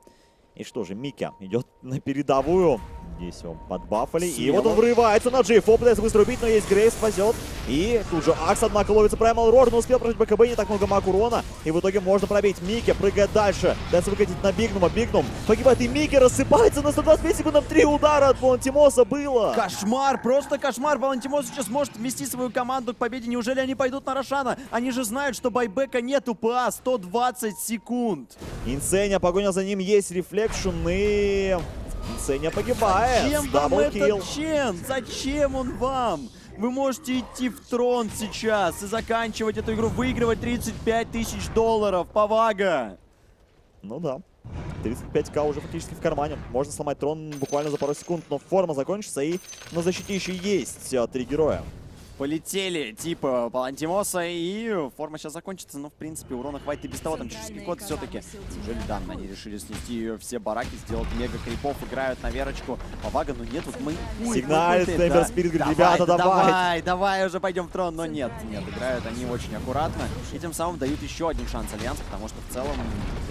И что же, Микя идет на передовую. Здесь его подбафали. И Смело. вот он врывается на Джейфо, пытается быстро убить, но есть Грейс, спасет. И тут же Акс, однако, ловится Праймал Рор, но успел прожить БКБ, не так много маг урона. И в итоге можно пробить. Микки прыгает дальше. Дается выкатить на Бигнума. Бигнум погибает, и Микки рассыпается на 125 секунд. Три удара от Плантимоса было. Кошмар, просто кошмар. Валентимос сейчас может ввести свою команду к победе. Неужели они пойдут на Рошана? Они же знают, что байбека нет у ПА. 120 секунд. Инсеня, погоня за ним есть, reflection и... Инсеня погибает. Зачем вам этот Чен? Зачем он вам? Вы можете идти в трон сейчас и заканчивать эту игру, выигрывать 35 тысяч долларов. Павага. Ну да. 35к уже фактически в кармане. Можно сломать трон буквально за пару секунд, но форма закончится, и на защите еще есть а, три героя. Полетели типа Палантимоса, и форма сейчас закончится, но в принципе урона хватит и без того, там чешский код все-таки. Неужели да, они решили снести все бараки, сделать мега крипов, играют на верочку. Павага, но нет, вот мы... Сигналит да. Спирит, говорит, Давай, «Ребята, да давайте». Давай, давай уже пойдем в трон, но нет, нет, играют они очень аккуратно. И тем самым дают еще один шанс Альянс, потому что в целом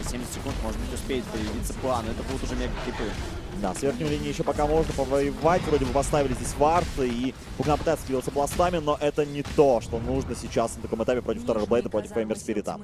за 70 секунд может быть успеет появиться план, но это будут уже мега крипы. Да, с верхней линии еще пока можно повоевать. Вроде бы поставили здесь вард, и Пугна пытается скидываться бластами, но это не то, что нужно сейчас на таком этапе против Террорблейда, против Эмбер Спирита.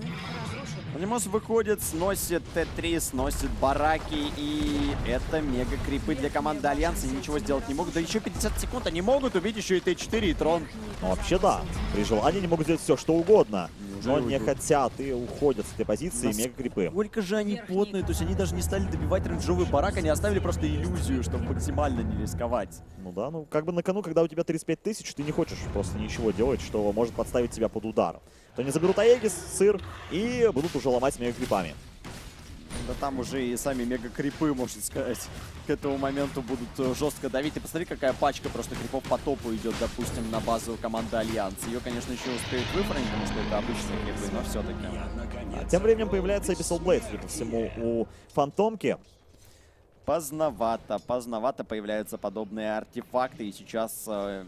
Анимос выходит, сносит Т3, сносит бараки, и это мега крипы для команды Альянса. Ничего сделать не могут. Да еще 50 секунд они могут убить еще и Т4, и Трон. Ну, вообще да. При желании они могут сделать все, что угодно. Но не хотят и уходят с этой позиции Нас- мега крипы. Сколько же они потные, то есть они даже не стали добивать рейнджовый барак, они оставили просто иллюзию, чтобы максимально не рисковать. Ну да, ну как бы на кону, когда у тебя 35 тысяч, ты не хочешь просто ничего делать, что может подставить тебя под удар. То они заберут Аегис, сыр и будут уже ломать мега крипами. Да там уже и сами мега крипы, можно сказать, к этому моменту будут э, жестко давить. И посмотри, какая пачка просто крипов по топу идет, допустим, на базу команды Альянс. Ее, конечно, еще успеют выпрыгнуть, потому что это обычные крипы, но все-таки. Тем временем появляется Abyssal Blade, судя по всему, у Фантомки. Поздновато, поздновато появляются подобные артефакты. И сейчас э,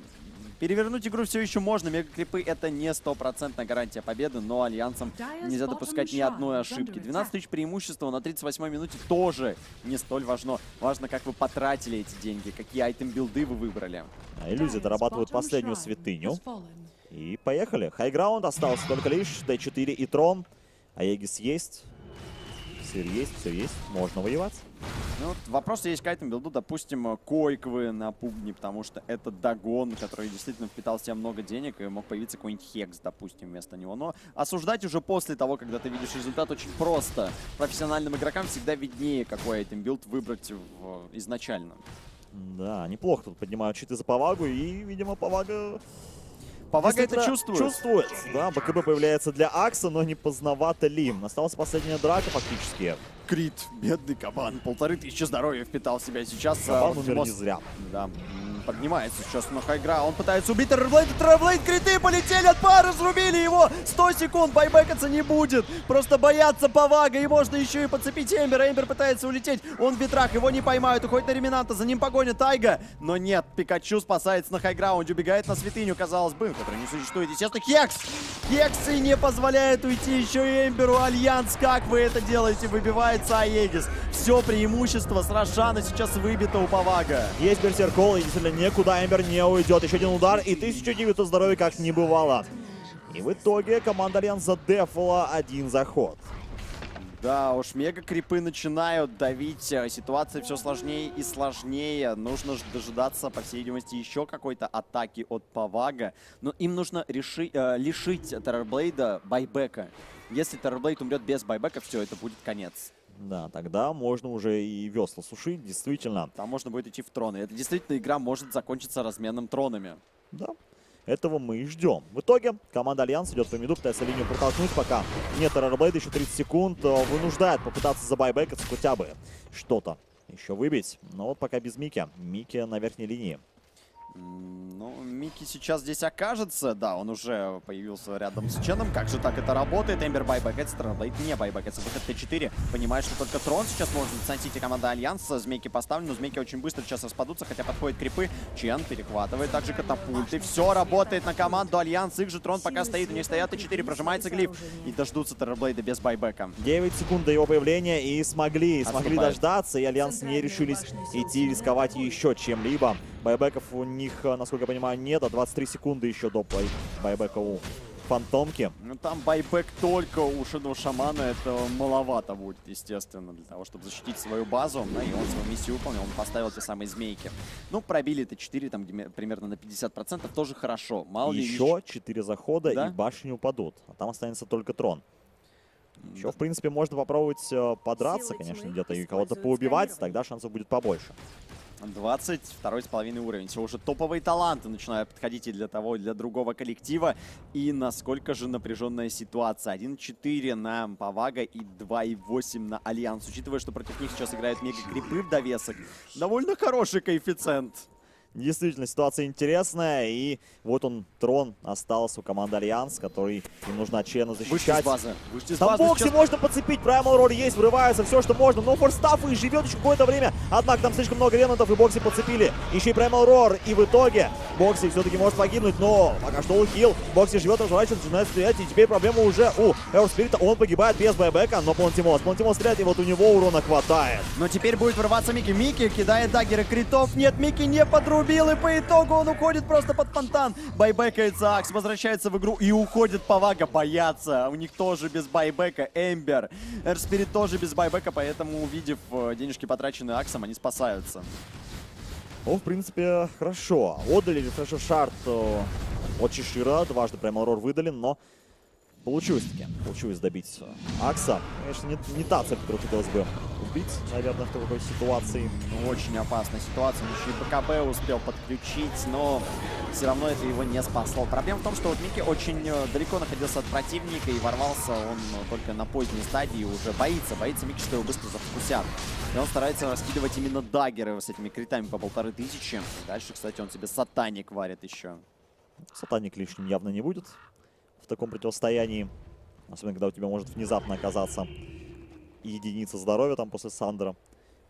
перевернуть игру все еще можно. Мегакрипы это не стопроцентная гарантия победы, но Альянсам нельзя допускать ни одной ошибки. 12 тысяч преимущества на 38 минуте тоже не столь важно. Важно, как вы потратили эти деньги, какие item-build ы вы выбрали. А иллюзии дорабатывают последнюю святыню. И поехали. Хайграунд остался только лишь Т4 и Трон. Aegis есть. Сыр есть, все есть. Можно воевать. Ну, вот вопрос есть к этому билду, допустим, Qojqva на пугне, потому что это Dagon, который действительно впитал в себя много денег, и мог появиться какой-нибудь Hex, допустим, вместо него. Но осуждать уже после того, когда ты видишь результат, очень просто. Профессиональным игрокам всегда виднее, какой item build выбрать в- изначально. Да, неплохо тут поднимают щиты за Павагу, и, видимо, Павага это чувствует. Чувствует, да. BKB появляется для Акса, но не поздновато ли. Осталась последняя драка фактически. Крит, бедный кабан, полторы тысячи здоровья впитал в себя сейчас. а, Кабан вот умер мост- не зря. Да, поднимается сейчас на хайгра. Он пытается убить Terrorblade. Terrorblade, криты полетели от пары, срубили его. 100 секунд, байбекаться не будет. Просто боятся Павага. И можно еще и подцепить Эмбера. Эмбер пытается улететь. Он в ветрах, его не поймают. Уходит на Remnant а, за ним погоня Тайга. Но нет, Пикачу спасается на хайграунде. Убегает на святыню, казалось бы, которая не существует. Естественно, Хекс. Хекс и не позволяет уйти еще и Эмберу. Альянс, как вы это делаете? Выбивается Aegis. Все преимущество с Рошана сейчас выбито у Павага. Есть Berserker's Call, и действительно никуда Эмбер не уйдет. Еще один удар, и 1900 здоровья как не бывало. И в итоге команда Альянс за defала один заход. Да уж, мега-крипы начинают давить. э, Ситуация все сложнее и сложнее. Нужно дожидаться, по всей видимости, еще какой-то атаки от Павага. Но им нужно реши, э, лишить Террорблейда байбека. Если Террорблейд умрет без байбека, все, это будет конец. Да, тогда можно уже и весла сушить, действительно. Там можно будет идти в троны. Это действительно игра может закончиться разменом тронами. Да, этого мы и ждем. В итоге команда Альянс идет по миду, пытается линию протолкнуть, пока нет Террорблейда, еще 30 секунд, э, вынуждает попытаться забайбекаться хотя бы что-то еще выбить. Но вот пока без Мики. Мики на верхней линии. Ну, Микки сейчас здесь окажется. Да, он уже появился рядом с Ченом. Как же так это работает? Эмбер байбекается, Terrorblade не байбекается. Выход Т4. Понимает, что только трон сейчас может дефенсить и команда Альянса. Змейки поставлены, но змейки очень быстро сейчас распадутся, хотя подходит крипы. Чен перехватывает также катапульты. Все работает на команду Альянс. Их же трон пока стоит. У них стоят Т4, прожимается глиф. И дождутся Террорблейда без байбека. 9 секунд до его появления и смогли, смогли Отступают. дождаться, и Альянс не решились идти рисковать еще чем-либо. Байбеков у них, э, насколько я понимаю, нет, а 23 секунды еще до бай- байбека у Фантомки. Ну, там байбек только у Шедоу Шамана, это маловато будет, естественно, для того, чтобы защитить свою базу. Ну, и он свою миссию выполнил, он поставил те самые змейки. Ну, пробили это 4, там, примерно на 50%, тоже хорошо. Мало ли... Еще 4 захода, Да? и башни упадут. А там останется только трон. Еще, Да. в принципе, можно попробовать э, подраться, Силы конечно, где-то и кого-то поубивать, тогда шансов будет побольше. 22 с половиной уровень. Все уже топовые таланты начинают подходить и для того, и для другого коллектива. И насколько же напряженная ситуация. 1-4 на Павага и 2-8 на Альянс. Учитывая, что против них сейчас играют мега-крипы в довесок, довольно хороший коэффициент. Действительно, ситуация интересная, и вот он, трон, остался у команды Альянс, который им нужно Вышли защищать. с базы. Вышли с Там базы. боксе Сейчас- можно подцепить, Primal Roar есть, врывается все, что можно, но Force Staff и живет еще какое-то время. Однако там слишком много Remnant ов, и Boxi подцепили. Еще и Primal Roar, и в итоге Boxi все-таки может погибнуть, но пока что heal. Boxi живет, разворачивается, начинает стрелять, и теперь проблема уже у Earth Spirit а. Он погибает без байбека, но Палантимос. Палантимос стреляет, и вот у него урона хватает. Но теперь будет врываться Микки. Микки кидает даггеры критов. Нет, Микки не подрубил. И по итогу он уходит просто под фонтан. Байбекается Акс, возвращается в игру и уходит Павага. Боятся. У них тоже без байбека Эмбер. Earth Spirit тоже без байбека, поэтому, увидев э, денежки, потраченные Аксом, они спасаются. Ну, в принципе, хорошо. Отдали рефрешер шарт э, от Чешира. Дважды Primal Roar выдали, но получилось таки. Получилось добить Акса. Конечно, не, не та цель, которую хотелось бы убить, наверное, в такой ситуации. Ну, Очень опасная ситуация. Он еще и БКБ успел подключить, но все равно это его не спасло. Проблема в том, что вот Микки очень э, далеко находился от противника и ворвался он э, только на поздней стадии уже боится. Боится Микки, что его быстро завкусят. И он старается раскидывать именно даггеры с этими критами по полторы тысячи. Дальше, кстати, он себе сатаник варит еще. Сатаник лишним явно не будет таком противостоянии. Особенно, когда у тебя может внезапно оказаться единица здоровья там после Сандера.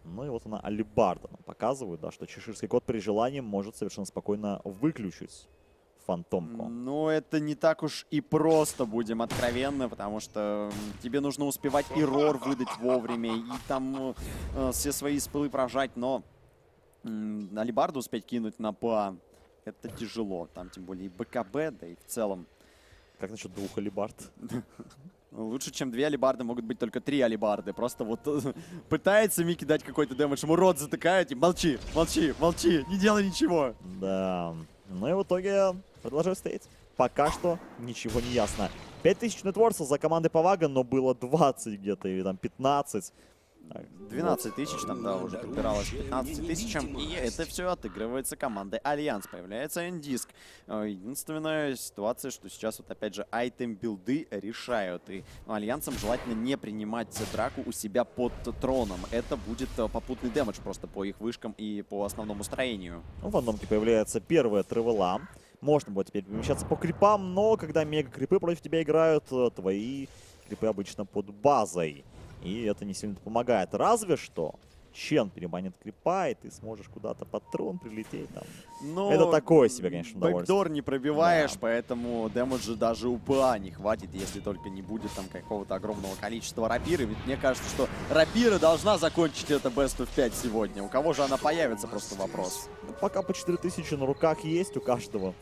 Ну и вот она Алибарда нам показывает, да, что чеширский кот при желании может совершенно спокойно выключить фантомку. Ну, это не так уж и просто, будем откровенны, потому что тебе нужно успевать и рор выдать вовремя, и там э, все свои спылы прожать, но м, Алибарду успеть кинуть на ПА, это тяжело. Там тем более и БКБ, да и в целом. Как насчет двух Алибард? Лучше, чем две алибарды, могут быть только три алибарды. Просто вот [laughs] пытается Микки дать какой-то дэмэдж, ему рот затыкают и молчи, молчи, молчи, не делай ничего. Да. Ну и в итоге продолжаю стоять. Пока что ничего не ясно. 5000 networth ов за командой Повага, но было 20 где-то, или там 15. Так, 12 тысяч там, да, уже подбиралось к 15 тысячам, и это все отыгрывается командой Альянс. Появляется Эндиск. Э, Единственная ситуация, что сейчас вот опять же item-build ы решают, и ну, Альянсам желательно не принимать драку у себя под троном. Это будет э, попутный damage просто по их вышкам и по основному строению. Ну, в фандомке появляется первая тревела. Можно будет теперь перемещаться по крипам, но когда мега-крипы против тебя играют, э, твои крипы обычно под базой. И это не сильно помогает. Разве что Чен переманит крипа, и ты сможешь куда-то под трон прилететь там. Но Это такое себе, конечно, удовольствие. Бэкдор не пробиваешь, Да. поэтому дэмэджа даже у ПА не хватит, если только не будет там какого-то огромного количества рапиры. Ведь мне кажется, что рапира должна закончить это Best of 5 сегодня. У кого же она появится, просто вопрос. Ну, Пока по 4000 на руках есть у каждого,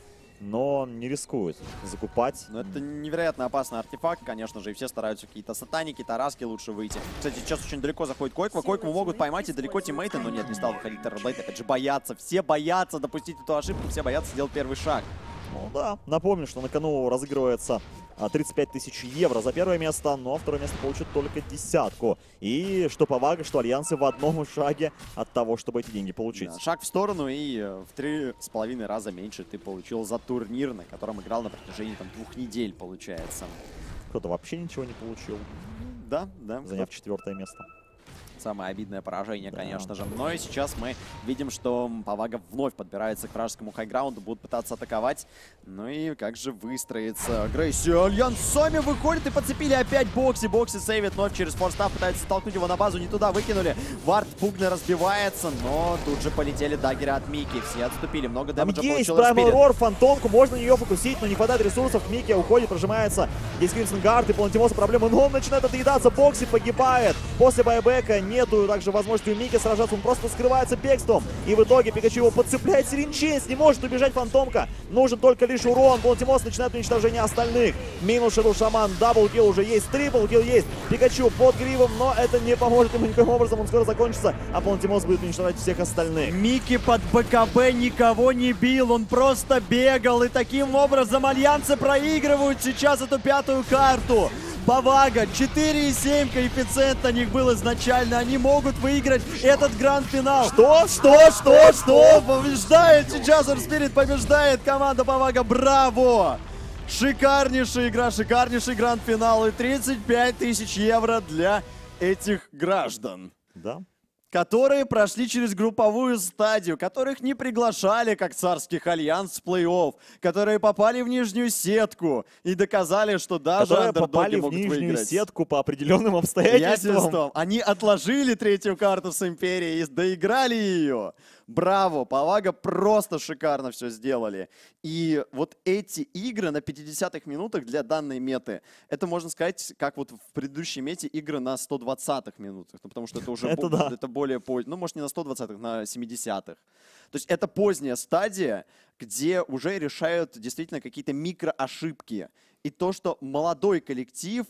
но не рискует закупать. Но это невероятно опасный артефакт, конечно же, и все стараются какие-то сатаники, тараски лучше выйти. Кстати, сейчас очень далеко заходит Койква. Койкву могут поймать и далеко тиммейты, но нет, не стал выходить Террорблейд. Опять же, боятся, все боятся допустить эту ошибку, все боятся сделать первый шаг. Ну да, напомню, что на кону разыгрывается а, 35 тысяч евро за первое место, но второе место получит только десятку. И что Повага, что Альянсы в одном шаге от того, чтобы эти деньги получить. Да, шаг в сторону, и э, в три с половиной раза меньше ты получил за турнир, на котором играл на протяжении там двух недель, получается. Кто-то вообще ничего не получил, Да, да. заняв четвертое место. Самое обидное поражение, Да. конечно же. Но и сейчас мы видим, что Павага вновь подбирается к вражескому хайграунду, будут пытаться атаковать. Ну и как же выстроится агрессия. Альянс сами выходит и подцепили опять Boxi. Boxi сейвит вновь через Force Staff, пытается столкнуть его на базу, не туда выкинули. Вард пугно разбивается, но тут же полетели даггеры от Мики. Все отступили, много damage а есть получил Primal Spirit. Roar, фантомку, можно нее фокусить, но не хватает ресурсов. Микки уходит, прожимается. Есть Crimson Guard и Палантимоса проблемы, но он начинает отъедаться. Boxi погибает. После байбека нету также возможности у Микки сражаться, он просто скрывается бегством. И в итоге Пикачу его подцепляет. Сиренчейс не может убежать фантомка. Нужен только лишь урон. Палантимос начинает уничтожение остальных. Минус Shadow Shaman, double kill уже есть, triple kill есть. Пикачу под Grave ом, но это не поможет ему никаким образом. Он скоро закончится, а Палантимос будет уничтожать всех остальных. Микки под BKB никого не бил, он просто бегал. И таким образом альянсы проигрывают сейчас эту пятую карту. Бавага, 4,7 коэффициент на них был изначально. Они могут выиграть этот гранд-финал. Что? Что? Что? Что? Побеждает сейчас Спирит, побеждает команда Бавага. Браво! Шикарнейшая игра, шикарнейший гранд-финал и 35 тысяч евро для этих граждан Да. Которые прошли через групповую стадию, которых не приглашали как царских альянс в плей-офф, которые попали в нижнюю сетку и доказали, что даже которые попали в нижнюю выиграть. сетку по определенным. Обстоятельствам. Они отложили третью карту с Империей и доиграли ее. Браво, Павага просто шикарно все сделали. И вот эти игры на 50-х минутах для данной меты, это можно сказать, как вот в предыдущей мете игры на 120-х минутах. Ну, потому что это уже [laughs] Это да. это более поздно. Ну, может, не на 120-х, на 70-х. То есть это поздняя стадия, где уже решают действительно какие-то микроошибки. И то, что молодой коллектив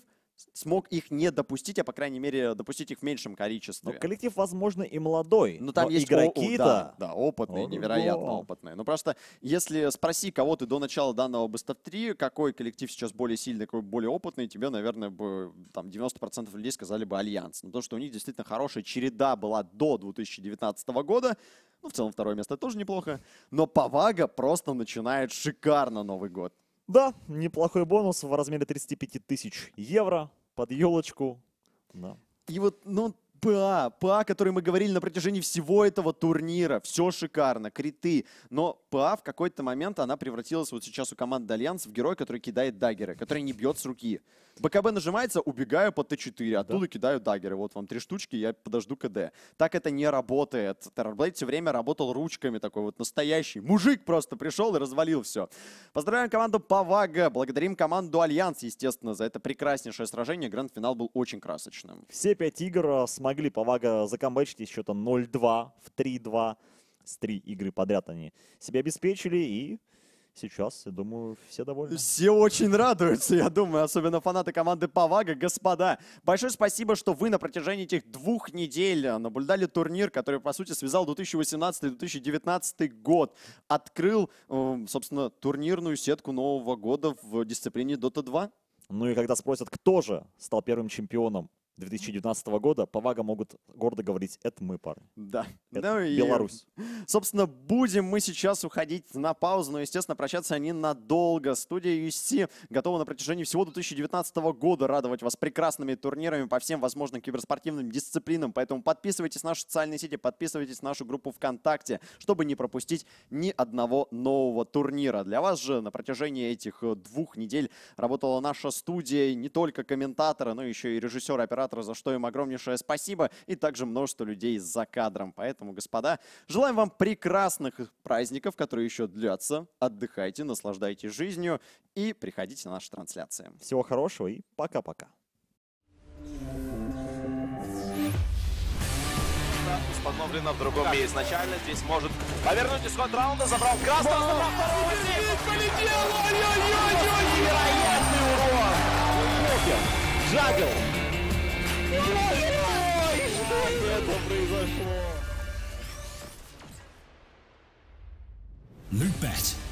смог их не допустить, а, по крайней мере, допустить их в меньшем Но количестве. коллектив, возможно, и молодой. Ну, там но есть игроки-то... да, да, опытные, Ого. невероятно опытные. Ну, просто, если спроси кого ты до начала данного Best of 3, какой коллектив сейчас более сильный, какой более опытный, тебе, наверное, бы там 90% людей сказали бы Альянс. Ну, то, что у них действительно хорошая череда была до 2019 года, ну, в целом, второе место тоже неплохо. Но Павага просто начинает шикарно Новый год. Да, неплохой бонус в размере 35 тысяч евро под елочку. Да. И вот, ну, ПА, ПА, который мы говорили на протяжении всего этого турнира, все шикарно, криты, но ПА в какой-то момент она превратилась вот сейчас у команды Альянс в героя, который кидает даггеры, который не бьет с руки. БКБ нажимается, убегаю по Т4, оттуда кидаю даггеры. Вот вам три штучки, я подожду КД. Так это не работает. Terrorblade все время работал ручками, такой вот настоящий. Мужик просто пришел и развалил все. Поздравляем команду Павага, благодарим команду Альянс, естественно, за это прекраснейшее сражение. Гранд-финал был очень красочным. Все пять игр а, смогли Повага закомбэчить из счета 0-2 в 3-2. С три игры подряд они себя обеспечили и сейчас, я думаю, все довольны. Все очень радуются, я думаю, особенно фанаты команды Повага. Господа, большое спасибо, что вы на протяжении этих двух недель наблюдали турнир, который, по сути, связал 2018-2019 год. Открыл, э, собственно, турнирную сетку Нового года в дисциплине Dota 2. Ну и когда спросят, кто же стал первым чемпионом 2019 года, Повага могут гордо говорить, это мы, парни. Да. Это Ну и, Беларусь. Собственно, будем мы сейчас уходить на паузу, но, естественно, прощаться они надолго. Студия USC готова на протяжении всего 2019 года радовать вас прекрасными турнирами по всем возможным киберспортивным дисциплинам. Поэтому подписывайтесь на наши социальные сети, подписывайтесь на нашу группу ВКонтакте, чтобы не пропустить ни одного нового турнира. Для вас же на протяжении этих двух недель работала наша студия, не только комментаторы, но еще и режиссеры, операторы, за что им огромнейшее спасибо, и также множество людей за кадром. Поэтому, господа, желаем вам прекрасных праздников, которые еще длятся. Отдыхайте, наслаждайтесь жизнью и приходите на наши трансляции. Всего хорошего и пока-пока. установлено в другом месте. Изначально здесь может повернуть исход раунда, забрал красного, забрал второго, полетел, невероятный урон! Джагл! Ой, что это произошло? Lootbet.